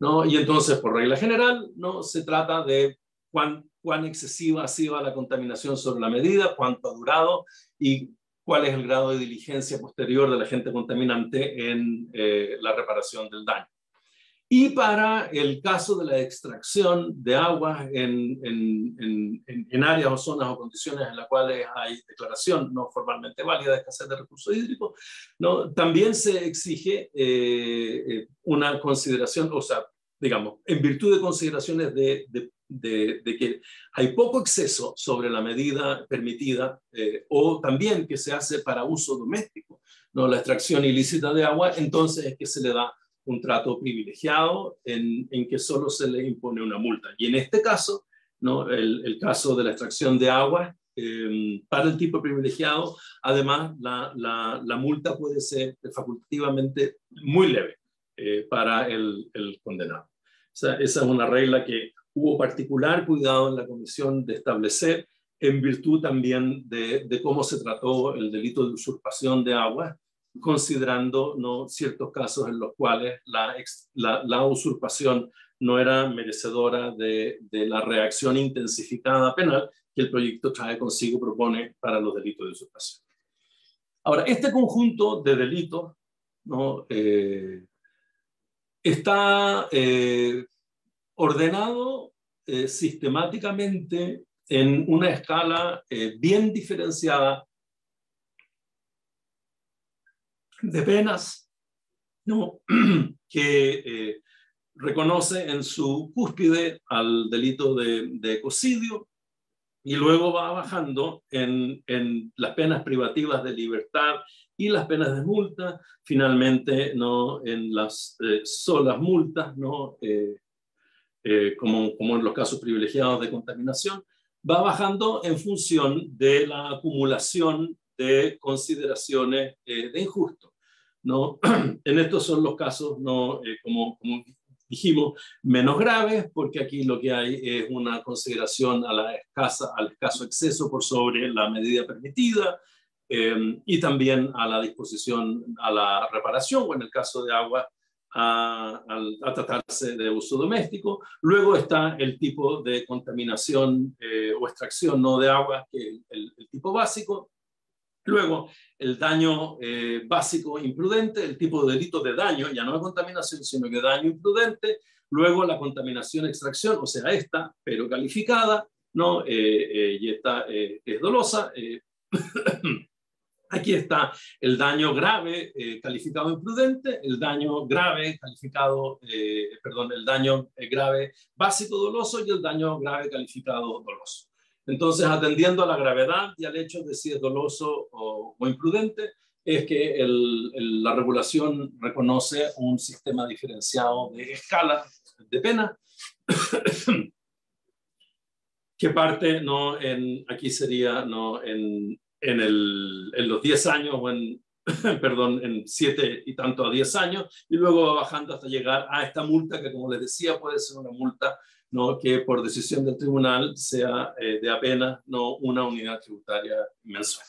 ¿no? Y entonces, por regla general, ¿no? se trata de cuán, cuán excesiva ha sido la contaminación sobre la medida, cuánto ha durado y cuál es el grado de diligencia posterior del agente contaminante en la reparación del daño. Y para el caso de la extracción de agua en, en, en, áreas o zonas o condiciones en las cuales hay declaración no formalmente válida de escasez de recursos hídricos, ¿no? también se exige eh, eh, una consideración, o sea, digamos, en virtud de consideraciones de, de, de, que hay poco exceso sobre la medida permitida eh, o también que se hace para uso doméstico, ¿no? la extracción ilícita de agua, entonces es que se le da un trato privilegiado en, en, que solo se le impone una multa. Y en este caso, ¿no? el, el caso de la extracción de agua, eh, para el tipo privilegiado, además la, la, multa puede ser facultativamente muy leve eh, para el, el condenado. Esa es una regla que hubo particular cuidado en la comisión de establecer en virtud también de, de cómo se trató el delito de usurpación de agua considerando ¿no? ciertos casos en los cuales la, la, usurpación no era merecedora de, de, la reacción intensificada penal que el proyecto trae consigo, propone para los delitos de usurpación. Ahora, este conjunto de delitos ¿no? Eh, está eh, ordenado eh, sistemáticamente en una escala bien diferenciada de penas, ¿no? (clears throat) que eh, reconoce en su cúspide al delito de, de ecocidio y luego va bajando en, en, las penas privativas de libertad y las penas de multa, finalmente ¿no? en las eh, solas multas, ¿no? Eh, como, como en los casos privilegiados de contaminación, va bajando en función de la acumulación de consideraciones de injusto. ¿no? (clears throat) En estos son los casos, ¿no? Eh, como, como, dijimos, menos graves, porque aquí lo que hay es una consideración a la escasa, al escaso exceso por sobre la medida permitida, em, y también a la disposición a la reparación, o en el caso de agua, a, tratarse de uso doméstico. Luego está el tipo de contaminación eh, o extracción no de agua, que es el, el tipo básico, Luego, el daño eh, básico imprudente, el tipo de delito de daño, ya no de contaminación, sino de daño imprudente. Luego, la contaminación extracción, o sea, esta, pero calificada, ¿no? Eh, eh, y esta es dolosa. (coughs) Aquí está el daño grave calificado imprudente, el daño grave calificado, perdón, el daño grave básico doloso y el daño grave calificado doloso. Entonces, atendiendo a la gravedad y al hecho de si es doloso o, imprudente, es que la regulación reconoce un sistema diferenciado de escala de pena (coughs) que parte no en aquí sería no en, en, el, en los 10 años o en (coughs) perdón en 7 y tanto a 10 años y luego bajando hasta llegar a esta multa que como les decía puede ser una multa ¿no? que por decisión del tribunal sea eh, de apenas no una unidad tributaria mensual.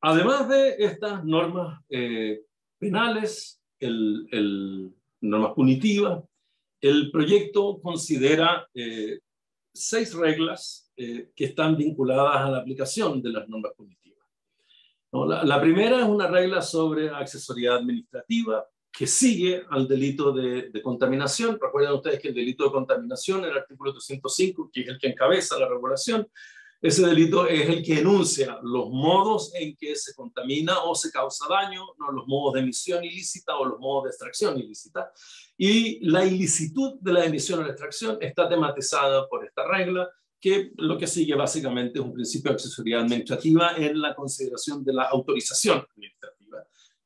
Además de estas normas eh, penales, normas punitivas, el proyecto considera eh, seis reglas que están vinculadas a la aplicación de las normas punitivas. La, la, primera es una regla sobre asesoría administrativa, que sigue al delito de, contaminación. Recuerden ustedes que el delito de contaminación, el artículo 205, que es el que encabeza la regulación, ese delito es el que enuncia los modos en que se contamina o se causa daño, ¿no? los modos de emisión ilícita o los modos de extracción ilícita. Y la ilicitud de la emisión o la extracción está tematizada por esta regla, que lo que sigue básicamente es un principio de accesibilidad administrativa en la consideración de la autorización administrativa.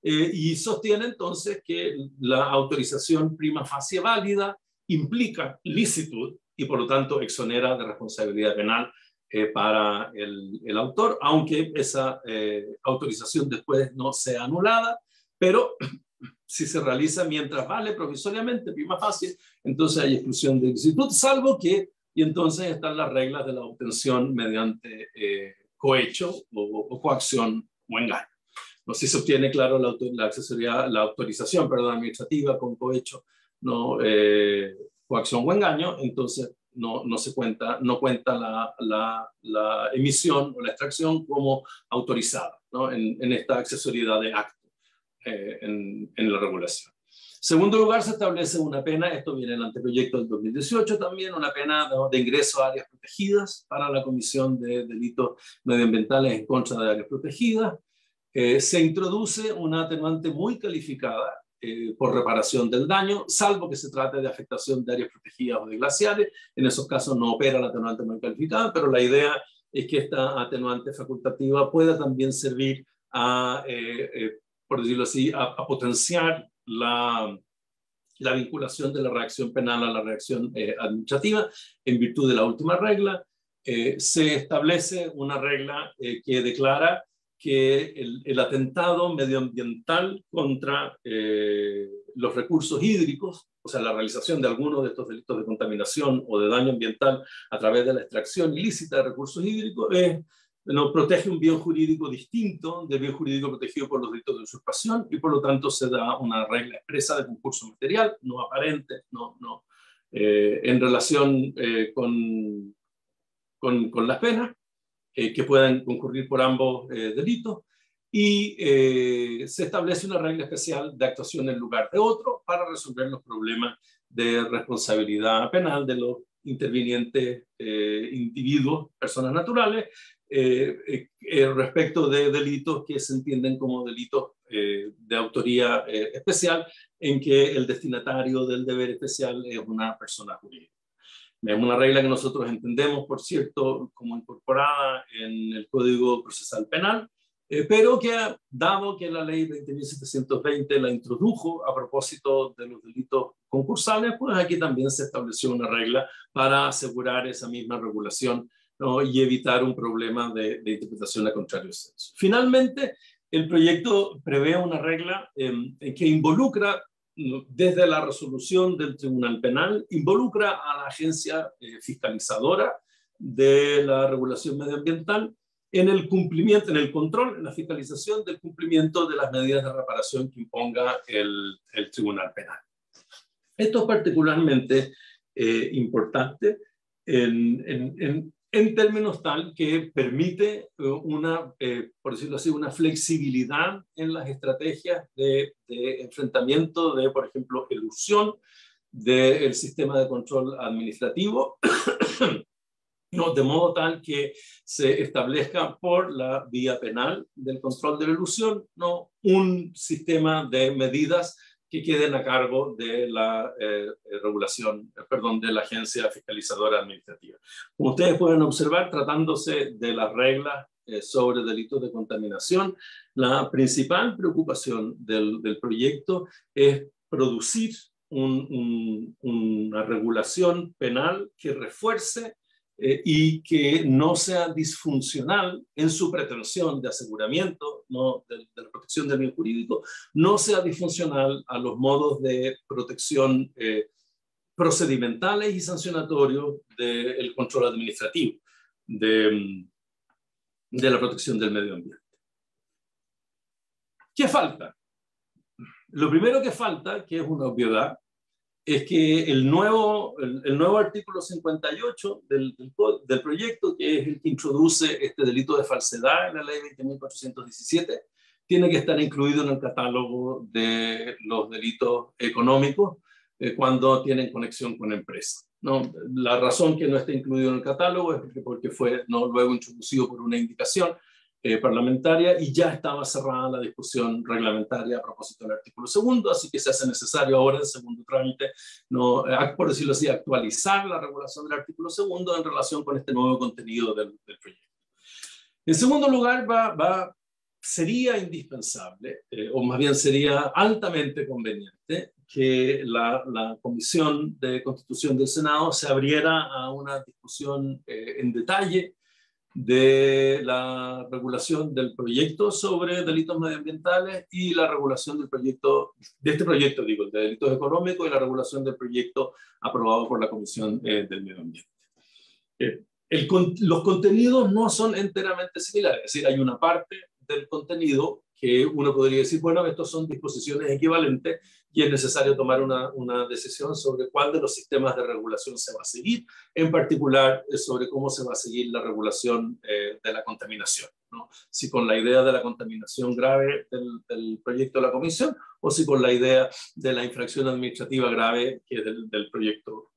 Eh, y sostiene entonces que la autorización prima facie válida implica licitud y por lo tanto exonera de responsabilidad penal eh, para el, autor, aunque esa eh, autorización después no sea anulada, pero (clears throat) si se realiza mientras vale provisoriamente prima facie, entonces hay exclusión de licitud, salvo que, y entonces están las reglas de la obtención mediante cohecho o, o coacción o engaño no se obtiene, claro, la, la, la autorización perdón, administrativa con cohecho, no, eh, coacción o engaño, entonces no, no se cuenta, no cuenta la, la, la, emisión o la extracción como autorizada ¿no? en, en, esta accesoriedad de acto eh, en, en, la regulación. Segundo lugar, se establece una pena, esto viene en el anteproyecto del 2018 también, una pena de, ingreso a áreas protegidas para la comisión de delitos medioambientales en contra de áreas protegidas. Eh, se introduce una atenuante muy calificada eh, por reparación del daño, salvo que se trate de afectación de áreas protegidas o de glaciares. En esos casos no opera la atenuante muy calificada, pero la idea es que esta atenuante facultativa pueda también servir a, eh, por decirlo así, a, potenciar la, la, vinculación de la reacción penal a la reacción administrativa en virtud de la última regla. se establece una regla que declara que el, atentado medioambiental contra eh, los recursos hídricos, o sea, la realización de alguno de estos delitos de contaminación o de daño ambiental a través de la extracción ilícita de recursos hídricos, no, protege un bien jurídico distinto del bien jurídico protegido por los delitos de usurpación y por lo tanto se da una regla expresa de concurso material, no aparente, no, no, eh, en relación eh, con, con, con las penas eh, que puedan concurrir por ambos eh, delitos y eh, se establece una regla especial de actuación en lugar de otro para resolver los problemas de responsabilidad penal de los intervinientes individuos, personas naturales, respecto de delitos que se entienden como delitos de autoría especial, en que el destinatario del deber especial es una persona jurídica. Es una regla que nosotros entendemos, por cierto, como incorporada en el Código Procesal Penal, eh, pero que, dado que la ley 20.720 la introdujo a propósito de los delitos concursales, pues aquí también se estableció una regla para asegurar esa misma regulación ¿no? y evitar un problema de, de, interpretación a contrario sexo. Finalmente, el proyecto prevé una regla eh, que involucra desde la resolución del Tribunal Penal, involucra a la agencia eh, fiscalizadora de la regulación medioambiental en el cumplimiento, en el control, en la fiscalización del cumplimiento de las medidas de reparación que imponga el, Tribunal Penal. Esto es particularmente eh, importante en, en términos tal que permite eh, una, eh, por decirlo así, una flexibilidad en las estrategias de, enfrentamiento de, por ejemplo, elusión del sistema de control administrativo, (clears throat) no, de modo tal que se establezca por la vía penal del control de la ilusión no un sistema de medidas que queden a cargo de la eh, eh, regulación, eh, perdón, de la agencia fiscalizadora administrativa. Como ustedes pueden observar, tratándose de las reglas sobre delitos de contaminación, la principal preocupación del, del proyecto es producir una regulación penal que refuerce eh, y que no sea disfuncional en su pretensión de aseguramiento ¿no? de, la protección del bien jurídico, no sea disfuncional a los modos de protección eh, procedimentales y sancionatorios del control administrativo de, de la protección del medio ambiente. ¿Qué falta? Lo primero que falta, que es una obviedad, es que el nuevo, el, nuevo artículo 58 del, proyecto, que es el que introduce este delito de falsedad en la ley 20.417, tiene que estar incluido en el catálogo de los delitos económicos eh, cuando tienen conexión con empresas. ¿no? La razón que no esté incluido en el catálogo es porque fue no, luego introducido por una indicación eh, parlamentaria y ya estaba cerrada la discusión reglamentaria a propósito del artículo segundo, así que se hace necesario ahora en segundo trámite, no, eh, por decirlo así, actualizar la regulación del artículo segundo en relación con este nuevo contenido del, proyecto. En segundo lugar, va, sería indispensable, eh, o más bien sería altamente conveniente, que la, Comisión de Constitución del Senado se abriera a una discusión en detalle de la regulación del proyecto sobre delitos medioambientales y la regulación del proyecto, de este proyecto, digo, de delitos económicos y la regulación del proyecto aprobado por la Comisión eh, del Medio Ambiente. Eh, los contenidos no son enteramente similares, es decir, hay una parte del contenido que uno podría decir, bueno, estos son disposiciones equivalentes y es necesario tomar una, una, decisión sobre cuál de los sistemas de regulación se va a seguir, en particular eh, sobre cómo se va a seguir la regulación eh, de la contaminación. ¿no? Si con la idea de la contaminación grave del, del, proyecto de la Comisión o si con la idea de la infracción administrativa grave que del, del proyecto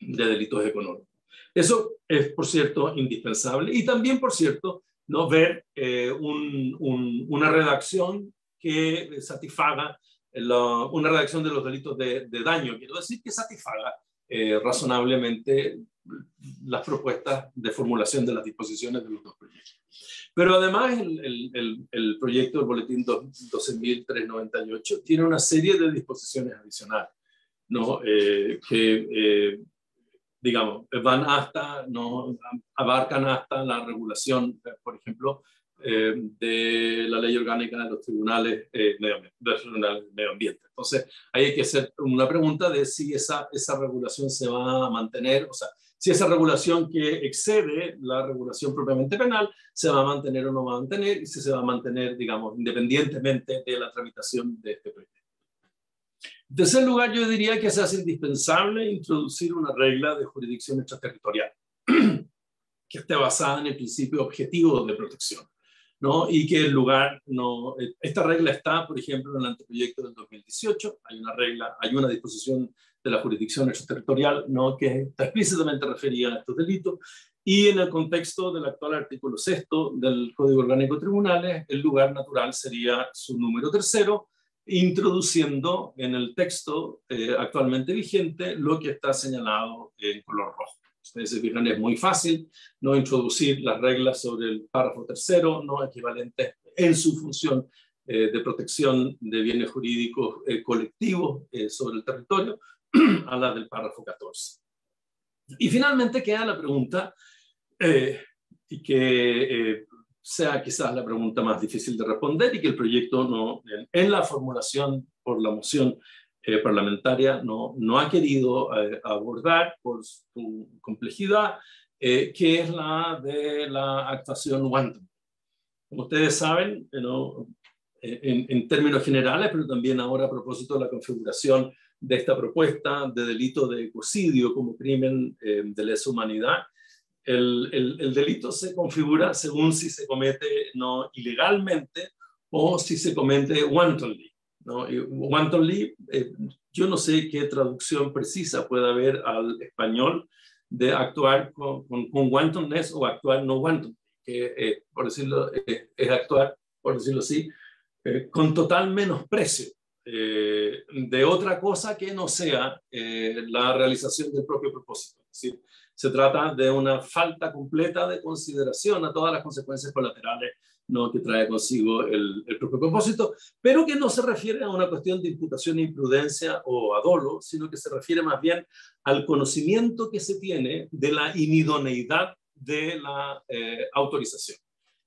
de delitos económicos. Eso es, por cierto, indispensable. Y también, por cierto, ¿no? ver eh, un, un, una redacción que satisfaga una redacción de los delitos de, de, daño. Quiero decir que satisfaga eh, razonablemente las propuestas de formulación de las disposiciones de los dos proyectos. Pero además el, el, el proyecto del boletín 12.398 tiene una serie de disposiciones adicionales ¿no? Eh, que digamos, van hasta, abarcan hasta la regulación, eh, por ejemplo, eh, de la ley orgánica de los tribunales eh, de medio ambiente. Entonces, ahí hay que hacer una pregunta de si esa, esa regulación se va a mantener, o sea, si esa regulación que excede la regulación propiamente penal se va a mantener o no va a mantener, y si se va a mantener, digamos, independientemente de la tramitación de este proyecto. En tercer lugar, yo diría que se hace indispensable introducir una regla de jurisdicción extraterritorial (clears throat) que esté basada en el principio objetivo de protección. ¿no? Y que el lugar no. Esta regla está, por ejemplo, en el anteproyecto del 2018. Hay una regla, hay una disposición de la jurisdicción extraterritorial ¿no? que está explícitamente referida a estos delitos. Y en el contexto del actual artículo sexto del Código Orgánico de Tribunales, el lugar natural sería su número tercero, introduciendo en el texto eh, actualmente vigente lo que está señalado en color rojo. Ustedes se fijan, es muy fácil no introducir las reglas sobre el párrafo tercero, no equivalentes en su función eh, de protección de bienes jurídicos eh, colectivos sobre el territorio (clears throat) a la del párrafo 14. Y finalmente queda la pregunta, y que sea quizás la pregunta más difícil de responder y que el proyecto no, en, la formulación por la moción eh, parlamentaria no, no ha querido eh, abordar por su complejidad, eh, que es la de la actuación wanton. Como ustedes saben, en, en, términos generales, pero también ahora a propósito de la configuración de esta propuesta de delito de ecocidio como crimen de lesa humanidad, el, delito se configura según si se comete no ilegalmente o si se comete wantonly. ¿no? wantonly, eh, yo no sé qué traducción precisa puede haber al español de actuar con, con, wantonness o actuar no wanton, que eh, por decirlo, eh, es actuar, por decirlo así, con total menosprecio de otra cosa que no sea la realización del propio propósito. Es decir, se trata de una falta completa de consideración a todas las consecuencias colaterales ¿no? que trae consigo el, propio propósito, pero que no se refiere a una cuestión de imputación de imprudencia o adolo, sino que se refiere más bien al conocimiento que se tiene de la inidoneidad de la eh, autorización.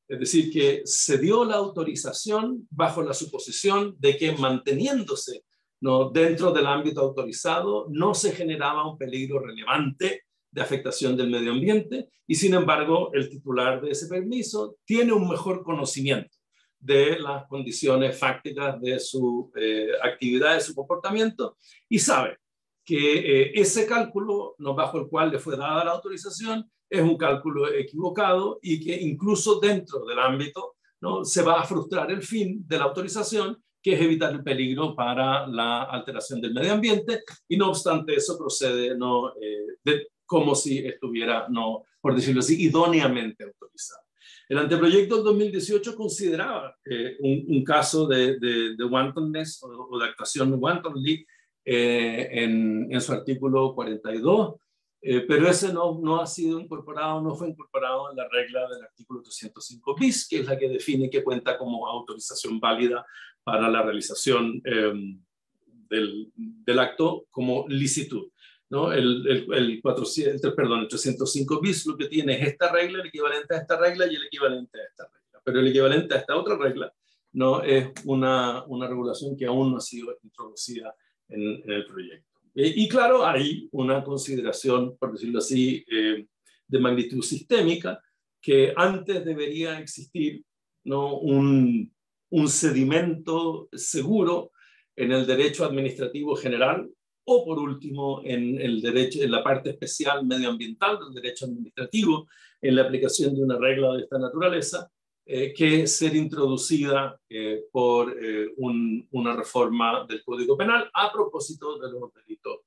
Es decir, que se dio la autorización bajo la suposición de que manteniéndose ¿no? dentro del ámbito autorizado no se generaba un peligro relevante de afectación del medio ambiente y sin embargo el titular de ese permiso tiene un mejor conocimiento de las condiciones fácticas de su eh, actividad, de su comportamiento y sabe que eh, ese cálculo no, bajo el cual le fue dada la autorización es un cálculo equivocado y que incluso dentro del ámbito ¿no? se va a frustrar el fin de la autorización que es evitar el peligro para la alteración del medio ambiente, y no obstante eso procede no, eh, de, como si estuviera, no, por decirlo así, idóneamente autorizado. El anteproyecto del 2018 consideraba eh, un, caso de, wantonness o, de actuación wantonly eh, en, en, su artículo 42, eh, pero ese no, no ha sido incorporado, no fue incorporado en la regla del artículo 305 bis, que es la que define que cuenta como autorización válida para la realización del, del acto como licitud. ¿No? El, el, el, 400, perdón, el 305 bis lo que tiene es esta regla, el equivalente a esta regla y el equivalente a esta regla. Pero el equivalente a esta otra regla no es una, una regulación que aún no ha sido introducida en, el proyecto. Eh, y claro, hay una consideración, por decirlo así, eh, de magnitud sistémica, que antes debería existir ¿no? un, un sedimento seguro en el derecho administrativo general o por último en, el derecho, en la parte especial medioambiental del derecho administrativo, en la aplicación de una regla de esta naturaleza, eh, que ser introducida eh, por eh, una reforma del Código Penal a propósito de los delitos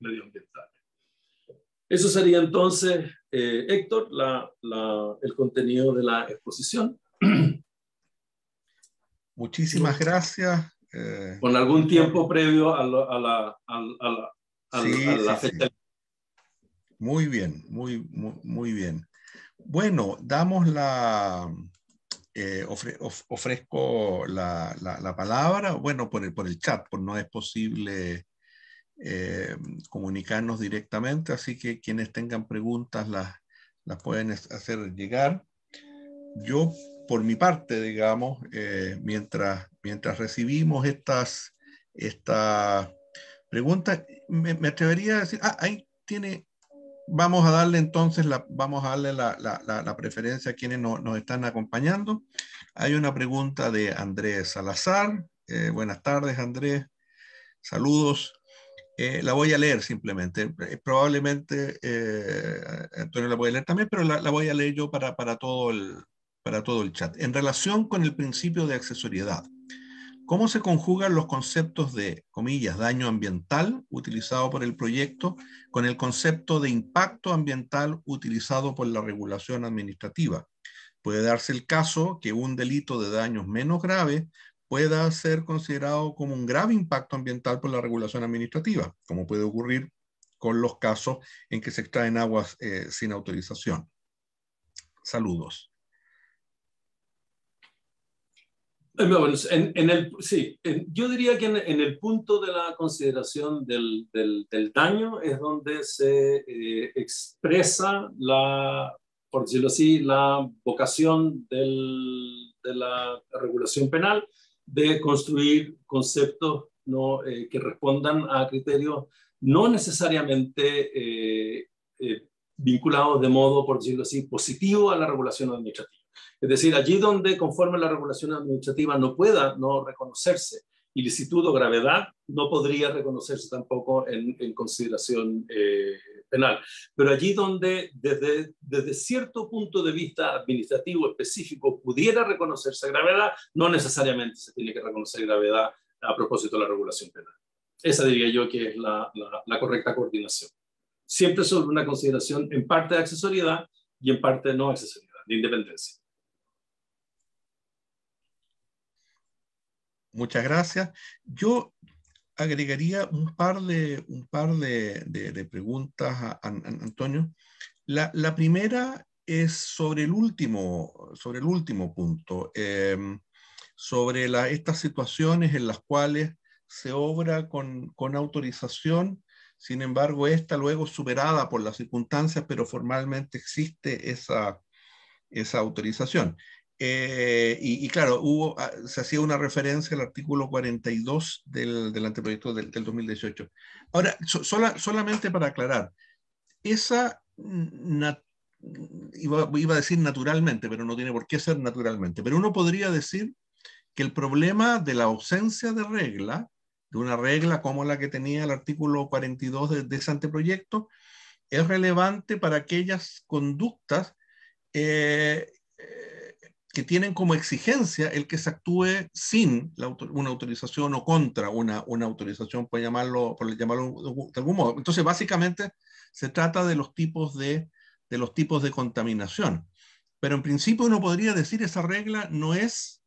medioambientales. Eso sería entonces, Héctor, el contenido de la exposición. Muchísimas gracias. Con algún tiempo previo a, la, fecha. Muy bien, muy, muy bien. Bueno, damos la, eh, ofrezco la, la, palabra, bueno, por el, por el chat, por no es posible eh, comunicarnos directamente, así que quienes tengan preguntas las, las pueden hacer llegar. Yo, por mi parte, digamos, eh, mientras, mientras recibimos estas, estas preguntas, me, atrevería a decir, ah, ahí tiene vamos a darle entonces la, vamos a darle la, la, preferencia a quienes nos están acompañando. Hay una pregunta de Andrés Salazar. Eh, buenas tardes, Andrés. Saludos. Eh, la voy a leer simplemente. Eh, probablemente Antonio la a leer también, pero la, la voy a leer yo para, para, todo el, para todo el chat. En relación con el principio de accesoriedad, ¿Cómo se conjugan los conceptos de, comillas, daño ambiental utilizado por el proyecto con el concepto de impacto ambiental utilizado por la regulación administrativa? Puede darse el caso que un delito de daños menos grave pueda ser considerado como un grave impacto ambiental por la regulación administrativa, como puede ocurrir con los casos en que se extraen aguas eh, sin autorización. Saludos. Eh, en, el, sí, yo diría que en, el punto de la consideración del, del, daño es donde se eh, expresa la, por decirlo así, la vocación del, de la regulación penal de construir conceptos ¿no? Eh, que respondan a criterios no necesariamente vinculados de modo, por decirlo así, positivo a la regulación administrativa. Es decir, allí donde conforme la regulación administrativa no pueda no reconocerse ilicitud o gravedad, no podría reconocerse tampoco en, consideración eh, penal. Pero allí donde desde, cierto punto de vista administrativo específico pudiera reconocerse gravedad, no necesariamente se tiene que reconocer gravedad a propósito de la regulación penal. Esa diría yo que es la, correcta coordinación. Siempre sobre una consideración en parte de accesoriedad y en parte no accesoriedad, de independencia. Muchas gracias. Yo agregaría un par de, un par de, preguntas a, Antonio. La, primera es sobre el último, sobre el último punto, em, sobre estas situaciones en las cuales se obra con, con autorización, sin embargo, esta luego superada por las circunstancias, pero formalmente existe esa, esa autorización. Eh, y, claro, hubo, ah, se hacía una referencia al artículo 42 del, del anteproyecto del, 2018. Ahora, solamente para aclarar, esa, iba, iba, a decir naturalmente, pero no tiene por qué ser naturalmente, pero uno podría decir que el problema de la ausencia de regla, de una regla como la que tenía el artículo 42 de, de ese anteproyecto, es relevante para aquellas conductas eh, que tienen como exigencia el que se actúe sin una autorización o contra una, una autorización, por llamarlo, por llamarlo de algún modo. Entonces, básicamente, se trata de los tipos de, de los tipos de contaminación. Pero en principio uno podría decir esa regla no es,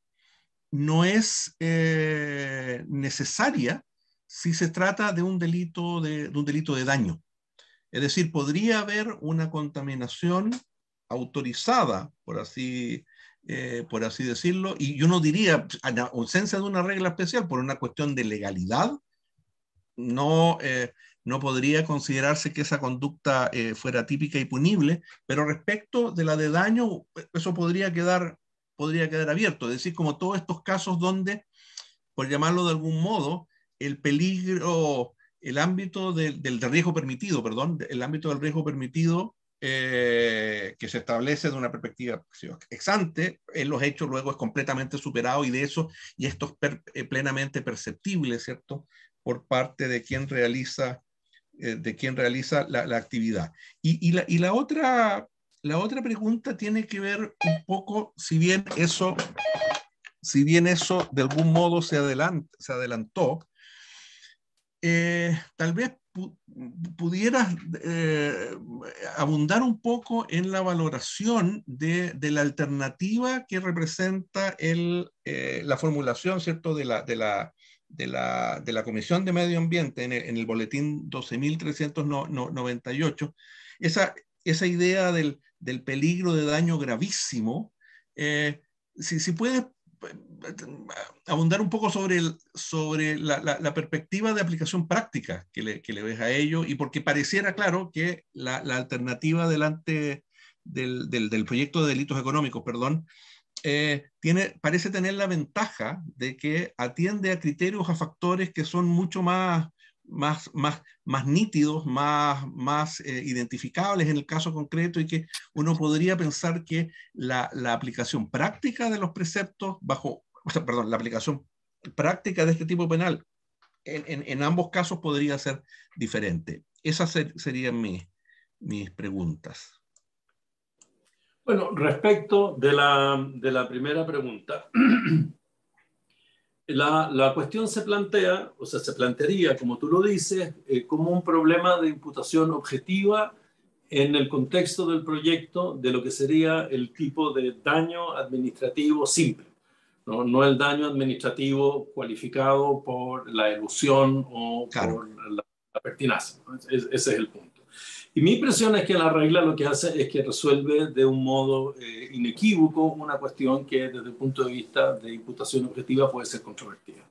no es eh, necesaria si se trata de un, delito de, de un delito de daño. Es decir, podría haber una contaminación autorizada, por así eh, por así decirlo, y yo no diría, la ausencia de una regla especial por una cuestión de legalidad, no, eh, no podría considerarse que esa conducta eh, fuera típica y punible, pero respecto de la de daño, eso podría quedar, podría quedar abierto, es decir, como todos estos casos donde, por llamarlo de algún modo, el peligro, el ámbito del, del riesgo permitido, perdón, el ámbito del riesgo permitido eh, que se establece de una perspectiva ex ante, en los hechos luego es completamente superado y de eso, y esto es eh, plenamente perceptible, ¿cierto? Por parte de quien realiza, eh, de quien realiza la, la actividad. Y, y, la, y la, otra, la otra pregunta tiene que ver un poco, si bien eso, si bien eso de algún modo se, adelant, se adelantó, tal vez pudieras eh, abundar un poco en la valoración de, la alternativa que representa el, eh, la formulación ¿cierto? De, la, de, la, de, la, de la Comisión de Medio Ambiente en el, en el boletín 12.398, esa, esa idea del, del, peligro de daño gravísimo. Eh, si, si puedes abundar un poco sobre, sobre la, perspectiva de aplicación práctica que le, que le, ves a ello y porque pareciera claro que la, la alternativa delante del, del, del, proyecto de delitos económicos, perdón, eh, tiene, parece tener la ventaja de que atiende a criterios, a factores que son mucho más, más, más, más nítidos, más, más eh, identificables en el caso concreto y que uno podría pensar que la, la aplicación práctica de los preceptos bajo, (laughs) perdón, la aplicación práctica de este tipo penal en, en, ambos casos podría ser diferente. Esas ser, serían mis, mis preguntas. Bueno, respecto de la, de la primera pregunta, (clears throat) la, la, cuestión se plantea, o sea, se plantearía, como tú lo dices, eh, como un problema de imputación objetiva en el contexto del proyecto de lo que sería el tipo de daño administrativo simple, no, no el daño administrativo cualificado por la ilusión o claro. por la, la pertinacia. ¿no? Es, ese es el punto. Mi impresión es que la regla lo que hace es que resuelve de un modo eh, inequívoco una cuestión que desde el punto de vista de imputación objetiva puede ser controvertida.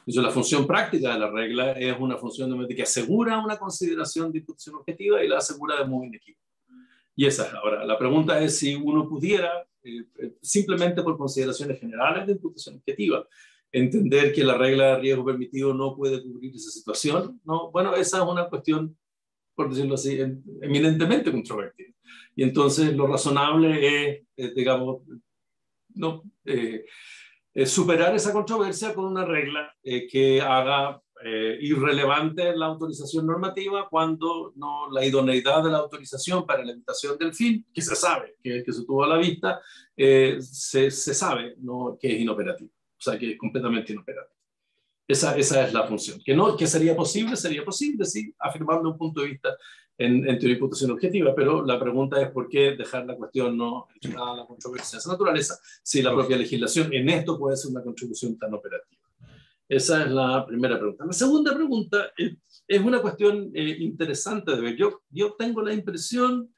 Entonces, la función práctica de la regla es una función que asegura una consideración de imputación objetiva y la asegura de modo inequívoco. Y esa es ahora. La pregunta es si uno pudiera, eh, simplemente por consideraciones generales de imputación objetiva, entender que la regla de riesgo permitido no puede cubrir esa situación. ¿no? Bueno, esa es una cuestión por decirlo así, eminentemente controvertido. Y entonces lo razonable es, es digamos, no, eh, es superar esa controversia con una regla eh, que haga eh, irrelevante la autorización normativa cuando no, la idoneidad de la autorización para la evitación del fin, que se sabe, que, que se tuvo a la vista, se, se, sabe ¿no? que es inoperativo, o sea, que es completamente inoperativo. Esa, esa, es la función. ¿Que, no, ¿Que sería posible? Sería posible, sí, afirmando un punto de vista en, en teoría imputación objetiva, pero la pregunta es por qué dejar la cuestión no a la controversia de esa naturaleza si la propia legislación en esto puede ser una contribución tan operativa. Esa es la primera pregunta. La segunda pregunta es, es una cuestión eh, interesante de ver. Yo, yo tengo la impresión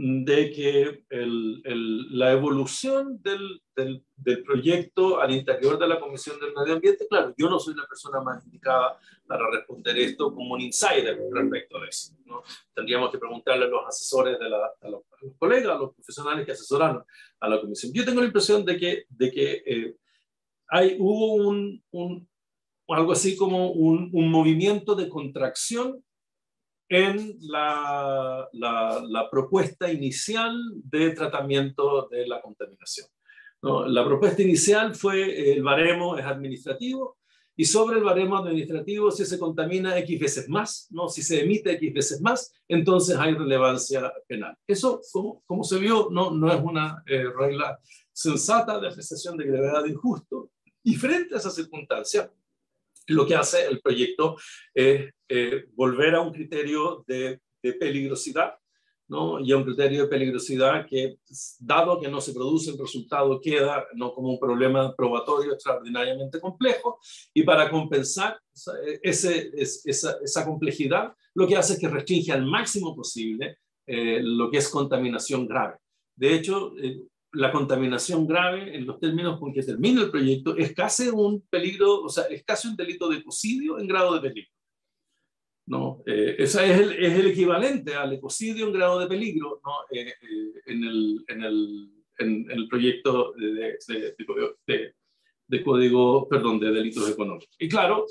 de que el, el, la evolución del, del, del, proyecto al interior de la Comisión del Medio Ambiente, claro, yo no soy la persona más indicada para responder esto como un insider respecto a eso. ¿no? Tendríamos que preguntarle a los asesores, de la, a, los, a los colegas, a los profesionales que asesoraron a la Comisión. Yo tengo la impresión de que, de que eh, hay, hubo un, un, algo así como un, un movimiento de contracción en la, la, propuesta inicial de tratamiento de la contaminación. La propuesta inicial fue el baremo es administrativo y sobre el baremo administrativo si se contamina X veces más, ¿no? si se emite X veces más, entonces hay relevancia penal. Eso, como, como se vio, no, no es una eh, regla sensata de apreciación de gravedad de injusto. Y frente a esa circunstancia, lo que hace el proyecto es eh, volver a un criterio de, de, peligrosidad, ¿no? Y a un criterio de peligrosidad que, dado que no se produce el resultado, queda no como un problema probatorio extraordinariamente complejo, y para compensar ese, esa, esa complejidad, lo que hace es que restringe al máximo posible eh, lo que es contaminación grave. De hecho, eh, la contaminación grave, en los términos con que termina el proyecto, es casi un peligro, o sea, es casi un delito de ecocidio en grado de peligro. ¿no? Eh, es el, es el, equivalente al ecocidio en grado de peligro ¿no? eh, eh, en, el, en, el, en, el, proyecto de, de, de, de, código, perdón, de delitos económicos. Y claro,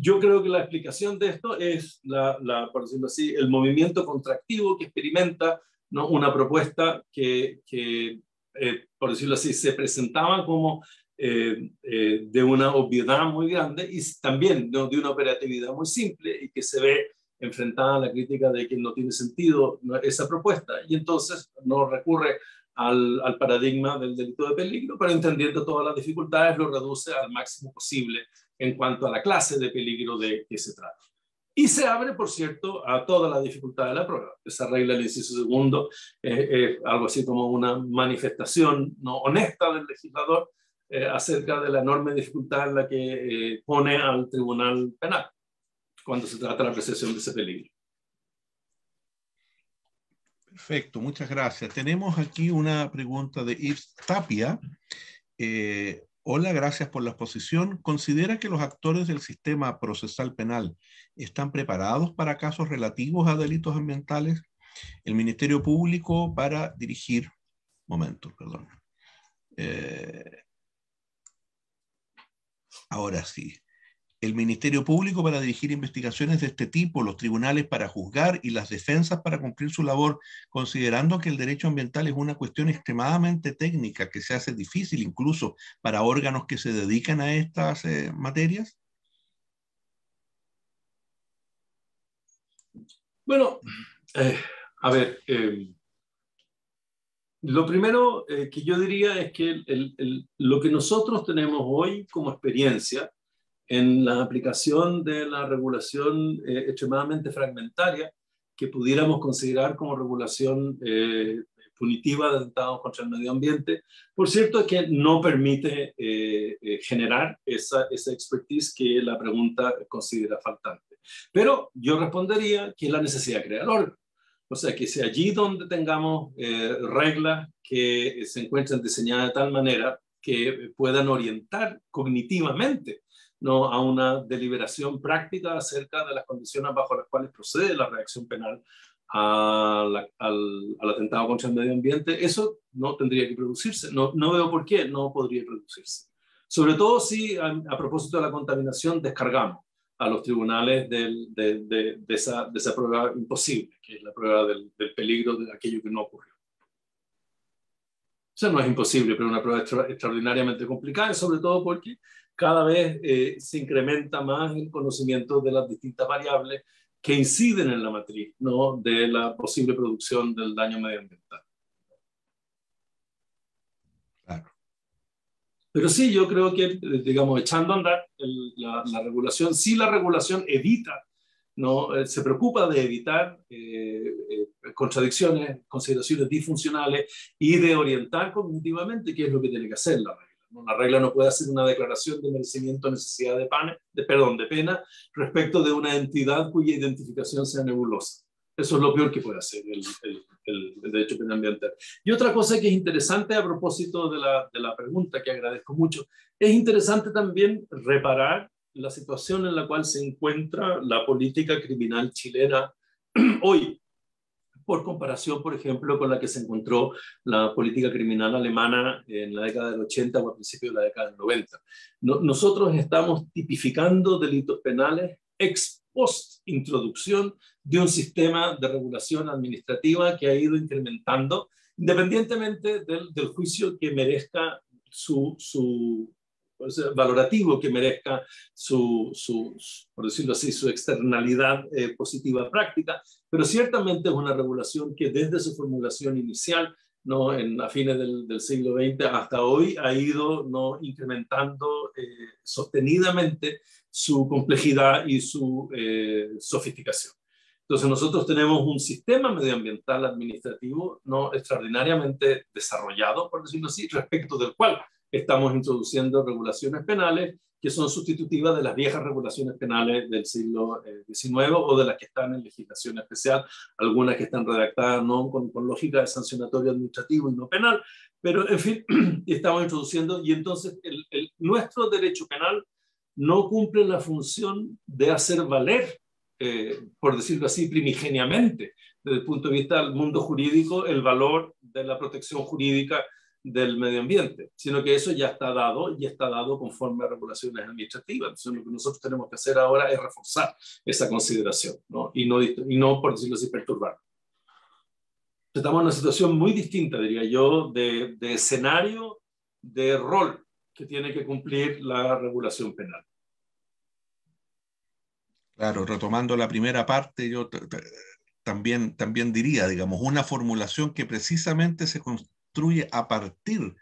yo creo que la explicación de esto es, la, la, por decirlo así, el movimiento contractivo que experimenta ¿no? una propuesta que eh, por decirlo así, se presentaba como eh, eh, de una obviedad muy grande y también de una operatividad muy simple y que se ve enfrentada a la crítica de que no tiene sentido esa propuesta. Y entonces no recurre al, al, paradigma del delito de peligro, pero entendiendo todas las dificultades lo reduce al máximo posible en cuanto a la clase de peligro de que se trata. Y se abre, por cierto, a toda la dificultad de la prueba. Esa regla del inciso segundo es algo así como una manifestación no honesta del legislador eh, acerca de la enorme dificultad en la que eh, pone al tribunal penal cuando se trata de la apreciación de ese peligro. Perfecto, muchas gracias. Tenemos aquí una pregunta de Yves Tapia. Eh, hola, gracias por la exposición. ¿Considera que los actores del sistema procesal penal están preparados para casos relativos a delitos ambientales? El Ministerio Público para dirigir, momento, perdón. Ahora sí. El Ministerio Público para dirigir investigaciones de este tipo, los tribunales para juzgar y las defensas para cumplir su labor, considerando que el derecho ambiental es una cuestión extremadamente técnica que se hace difícil incluso para órganos que se dedican a estas eh, materias? Bueno, eh, a ver, eh, lo primero eh, que yo diría es que lo que nosotros tenemos hoy como experiencia en la aplicación de la regulación eh, extremadamente fragmentaria, que pudiéramos considerar como regulación punitiva de atentados contra el medio ambiente, por cierto, es que no permite generar esa, esa expertise que la pregunta considera faltante. Pero yo respondería que la necesidad de crear orden. O sea, que si allí donde tengamos eh, reglas que se encuentren diseñadas de tal manera que puedan orientar cognitivamente ¿no? a una deliberación práctica acerca de las condiciones bajo las cuales procede la reacción penal al, al, atentado contra el medio ambiente, eso no tendría que producirse. No, no veo por qué no podría producirse. Sobre todo si a propósito de la contaminación descargamos a los tribunales de, de, esa, prueba imposible, que es la prueba del, peligro de aquello que no ocurrió. Eso no es imposible, pero una prueba extraordinariamente complicada, sobre todo porque cada vez eh, se incrementa más el conocimiento de las distintas variables que inciden en la matriz ¿no? de la posible producción del daño medioambiental. Pero sí, yo creo que, digamos, echando a andar la, regulación, sí la regulación evita, ¿no? Eh, se preocupa de evitar eh, eh, contradicciones, consideraciones disfuncionales y de orientar cognitivamente qué es lo que tiene que hacer la regla. ¿no? La regla no puede hacer una declaración de merecimiento o necesidad de, de, perdón, de pena respecto de una entidad cuya identificación sea nebulosa. Eso es lo peor que puede hacer el, el, derecho penal ambiental. Y otra cosa que es interesante a propósito de la, de la pregunta, que agradezco mucho, es interesante también reparar la situación en la cual se encuentra la política criminal chilena (clears throat) hoy, por comparación, por ejemplo, con la que se encontró la política criminal alemana en la década del 80 o a principios de la década del 90. nosotros estamos tipificando delitos penales ex post introducción de un sistema de regulación administrativa que ha ido incrementando, independientemente del, del juicio que merezca su, su valorativo, que merezca su, su, por decirlo así, su externalidad eh, positiva práctica, pero ciertamente es una regulación que desde su formulación inicial ¿no? en, a fines del, del, siglo XX hasta hoy ha ido ¿no? incrementando eh, sostenidamente su complejidad y su eh, sofisticación. Entonces nosotros tenemos un sistema medioambiental administrativo no extraordinariamente desarrollado, por decirlo así, respecto del cual estamos introduciendo regulaciones penales que son sustitutivas de las viejas regulaciones penales del siglo XIX eh, o de las que están en legislación especial, algunas que están redactadas no con, lógica de sancionatorio administrativo y no penal, pero en fin, (clears throat) estamos introduciendo y entonces el, nuestro derecho penal no cumple la función de hacer valer, eh, por decirlo así, primigeniamente, desde el punto de vista del mundo jurídico, el valor de la protección jurídica del medio ambiente, sino que eso ya está dado y está dado conforme a regulaciones administrativas. Entonces, lo que nosotros tenemos que hacer ahora es reforzar esa consideración ¿no? Y, no, y no, por decirlo así, perturbar. Estamos en una situación muy distinta, diría yo, de, de escenario, de rol que tiene que cumplir la regulación penal. Claro, retomando la primera parte, yo también, también diría, digamos, una formulación que precisamente se a partir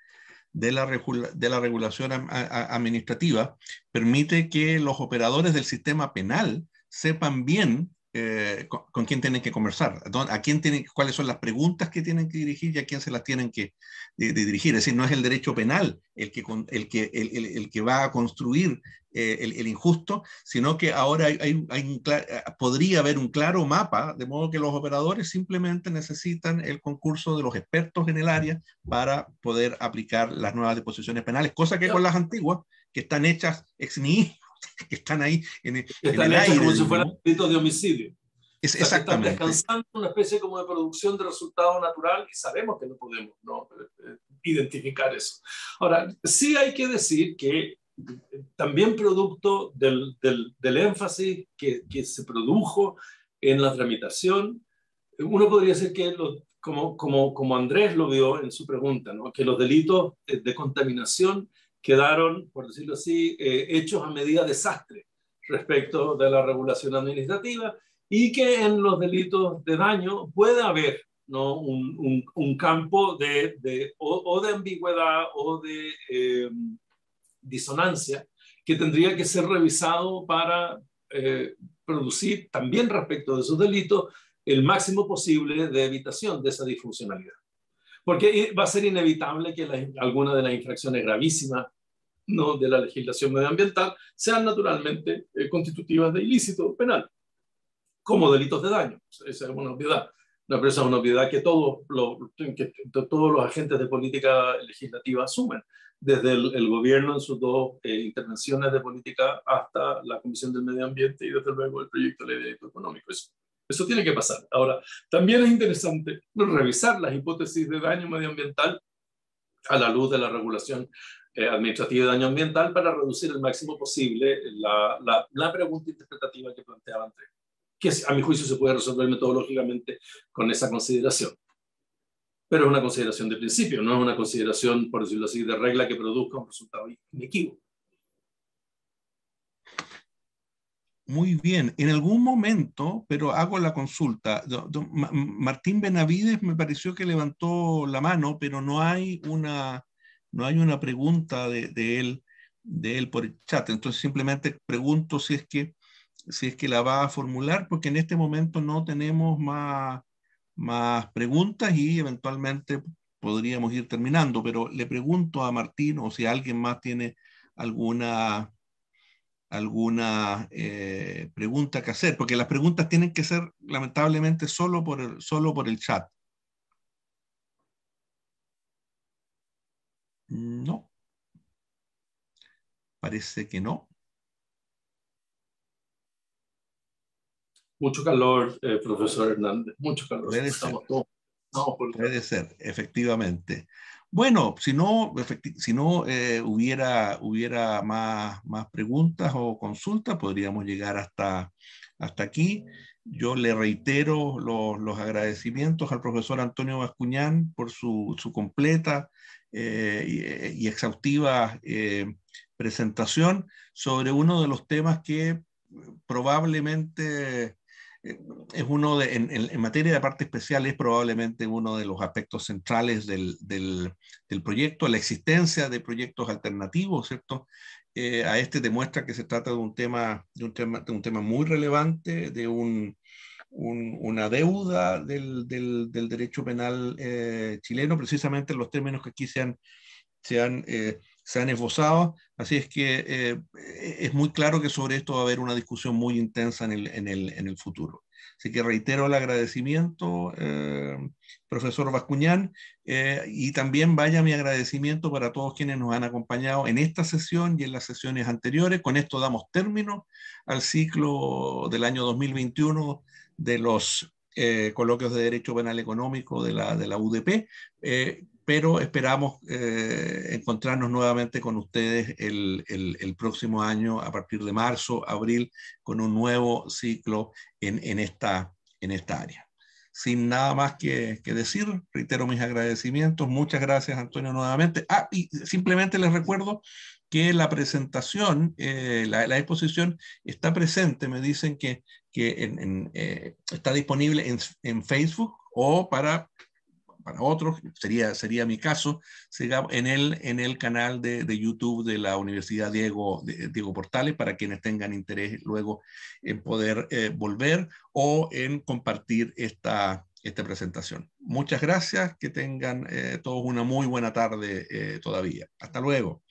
de la, de la regulación administrativa, permite que los operadores del sistema penal sepan bien eh, con, quién tienen que conversar, a quién tienen, cuáles son las preguntas que tienen que dirigir y a quién se las tienen que dirigir. Es decir, no es el derecho penal el que, el que, el, que va a construir eh, el, injusto, sino que ahora hay, hay, hay eh, podría haber un claro mapa, de modo que los operadores simplemente necesitan el concurso de los expertos en el área para poder aplicar las nuevas disposiciones penales, cosa que con las antiguas, que están hechas ex nihilo, (laughs) que están ahí en, el, en el como si fueran delitos de homicidio. Es, exactamente. Están descansando una especie como de producción de resultado natural y sabemos que no podemos ¿no? Eh, identificar eso. Ahora, sí hay que decir que también producto del, del, énfasis que, que, se produjo en la tramitación, uno podría decir que, como, como, como Andrés lo vio en su pregunta, ¿no? que los delitos de, de contaminación quedaron, por decirlo así, eh, hechos a medida desastre respecto de la regulación administrativa y que en los delitos de daño puede haber ¿no? un, un, campo de, de o, de ambigüedad o de eh, disonancia que tendría que ser revisado para eh, producir también respecto de esos delitos el máximo posible de evitación de esa disfuncionalidad. Porque va a ser inevitable que algunas de las infracciones gravísimas ¿no? de la legislación medioambiental sean naturalmente eh, constitutivas de ilícito penal, como delitos de daño. Esa es una obviedad. Una, es una obviedad que todos los, que todos los agentes de política legislativa asumen, desde el, gobierno en sus dos eh, intervenciones de política hasta la Comisión del Medio Ambiente y desde luego el proyecto de ley de delito económico. Eso, eso tiene que pasar. Ahora, también es interesante revisar las hipótesis de daño medioambiental a la luz de la regulación eh, administrativa de daño ambiental para reducir el máximo posible la, la, la pregunta interpretativa que planteaba Andrés, que a mi juicio se puede resolver metodológicamente con esa consideración pero es una consideración de principio, no es una consideración, por decirlo así, de regla que produzca un resultado inequívoco. Muy bien, en algún momento, pero hago la consulta, Martín Benavides me pareció que levantó la mano, pero no hay una, no hay una pregunta de, de él, de él por el chat. Entonces simplemente pregunto si es que si es que la va a formular, porque en este momento no tenemos más, más preguntas y eventualmente podríamos ir terminando, pero le pregunto a Martín o si alguien más tiene alguna, alguna eh, pregunta que hacer, porque las preguntas tienen que ser lamentablemente solo por solo por el chat. No. Parece que no. Mucho calor, eh, profesor Hernández, mucho calor. Puede ser. Puede ser, efectivamente. Bueno, si no, si no eh, hubiera, hubiera más, más preguntas o consultas, podríamos llegar hasta, hasta aquí. Yo le reitero los, los agradecimientos al profesor Antonio Bascuñán por su, su completa eh, y, y, exhaustiva presentación sobre uno de los temas que probablemente es uno de, en, materia de parte especial es probablemente uno de los aspectos centrales del, del, proyecto, la existencia de proyectos alternativos, ¿cierto? Eh, a este demuestra que se trata de un tema, de un tema, de un tema muy relevante, de un, una deuda del, del, derecho penal eh, chileno, precisamente en los términos que aquí se han, se eh, se han esbozado. Así es que eh, es muy claro que sobre esto va a haber una discusión muy intensa en el, en el, en el futuro. Así que reitero el agradecimiento, eh, profesor Bascuñán, y también vaya mi agradecimiento para todos quienes nos han acompañado en esta sesión y en las sesiones anteriores. Con esto damos término al ciclo del año 2021 de los coloquios de Derecho Penal Económico de la, de la UDP pero esperamos eh, encontrarnos nuevamente con ustedes el, el, próximo año, a partir de marzo, abril, con un nuevo ciclo en, en, esta, en esta área. sin nada más que, decir, reitero mis agradecimientos. Muchas gracias, Antonio, nuevamente. Ah, y simplemente les recuerdo que la presentación, eh, la, exposición está presente, me dicen que, que eh, está disponible en, en, Facebook o para para otros, sería, sería mi caso, en el, en el canal de, de YouTube de la Universidad Diego, Diego Portales para quienes tengan interés luego en poder eh, volver o en compartir esta, esta presentación. Muchas gracias, que tengan eh, todos una muy buena tarde eh, todavía. Hasta luego.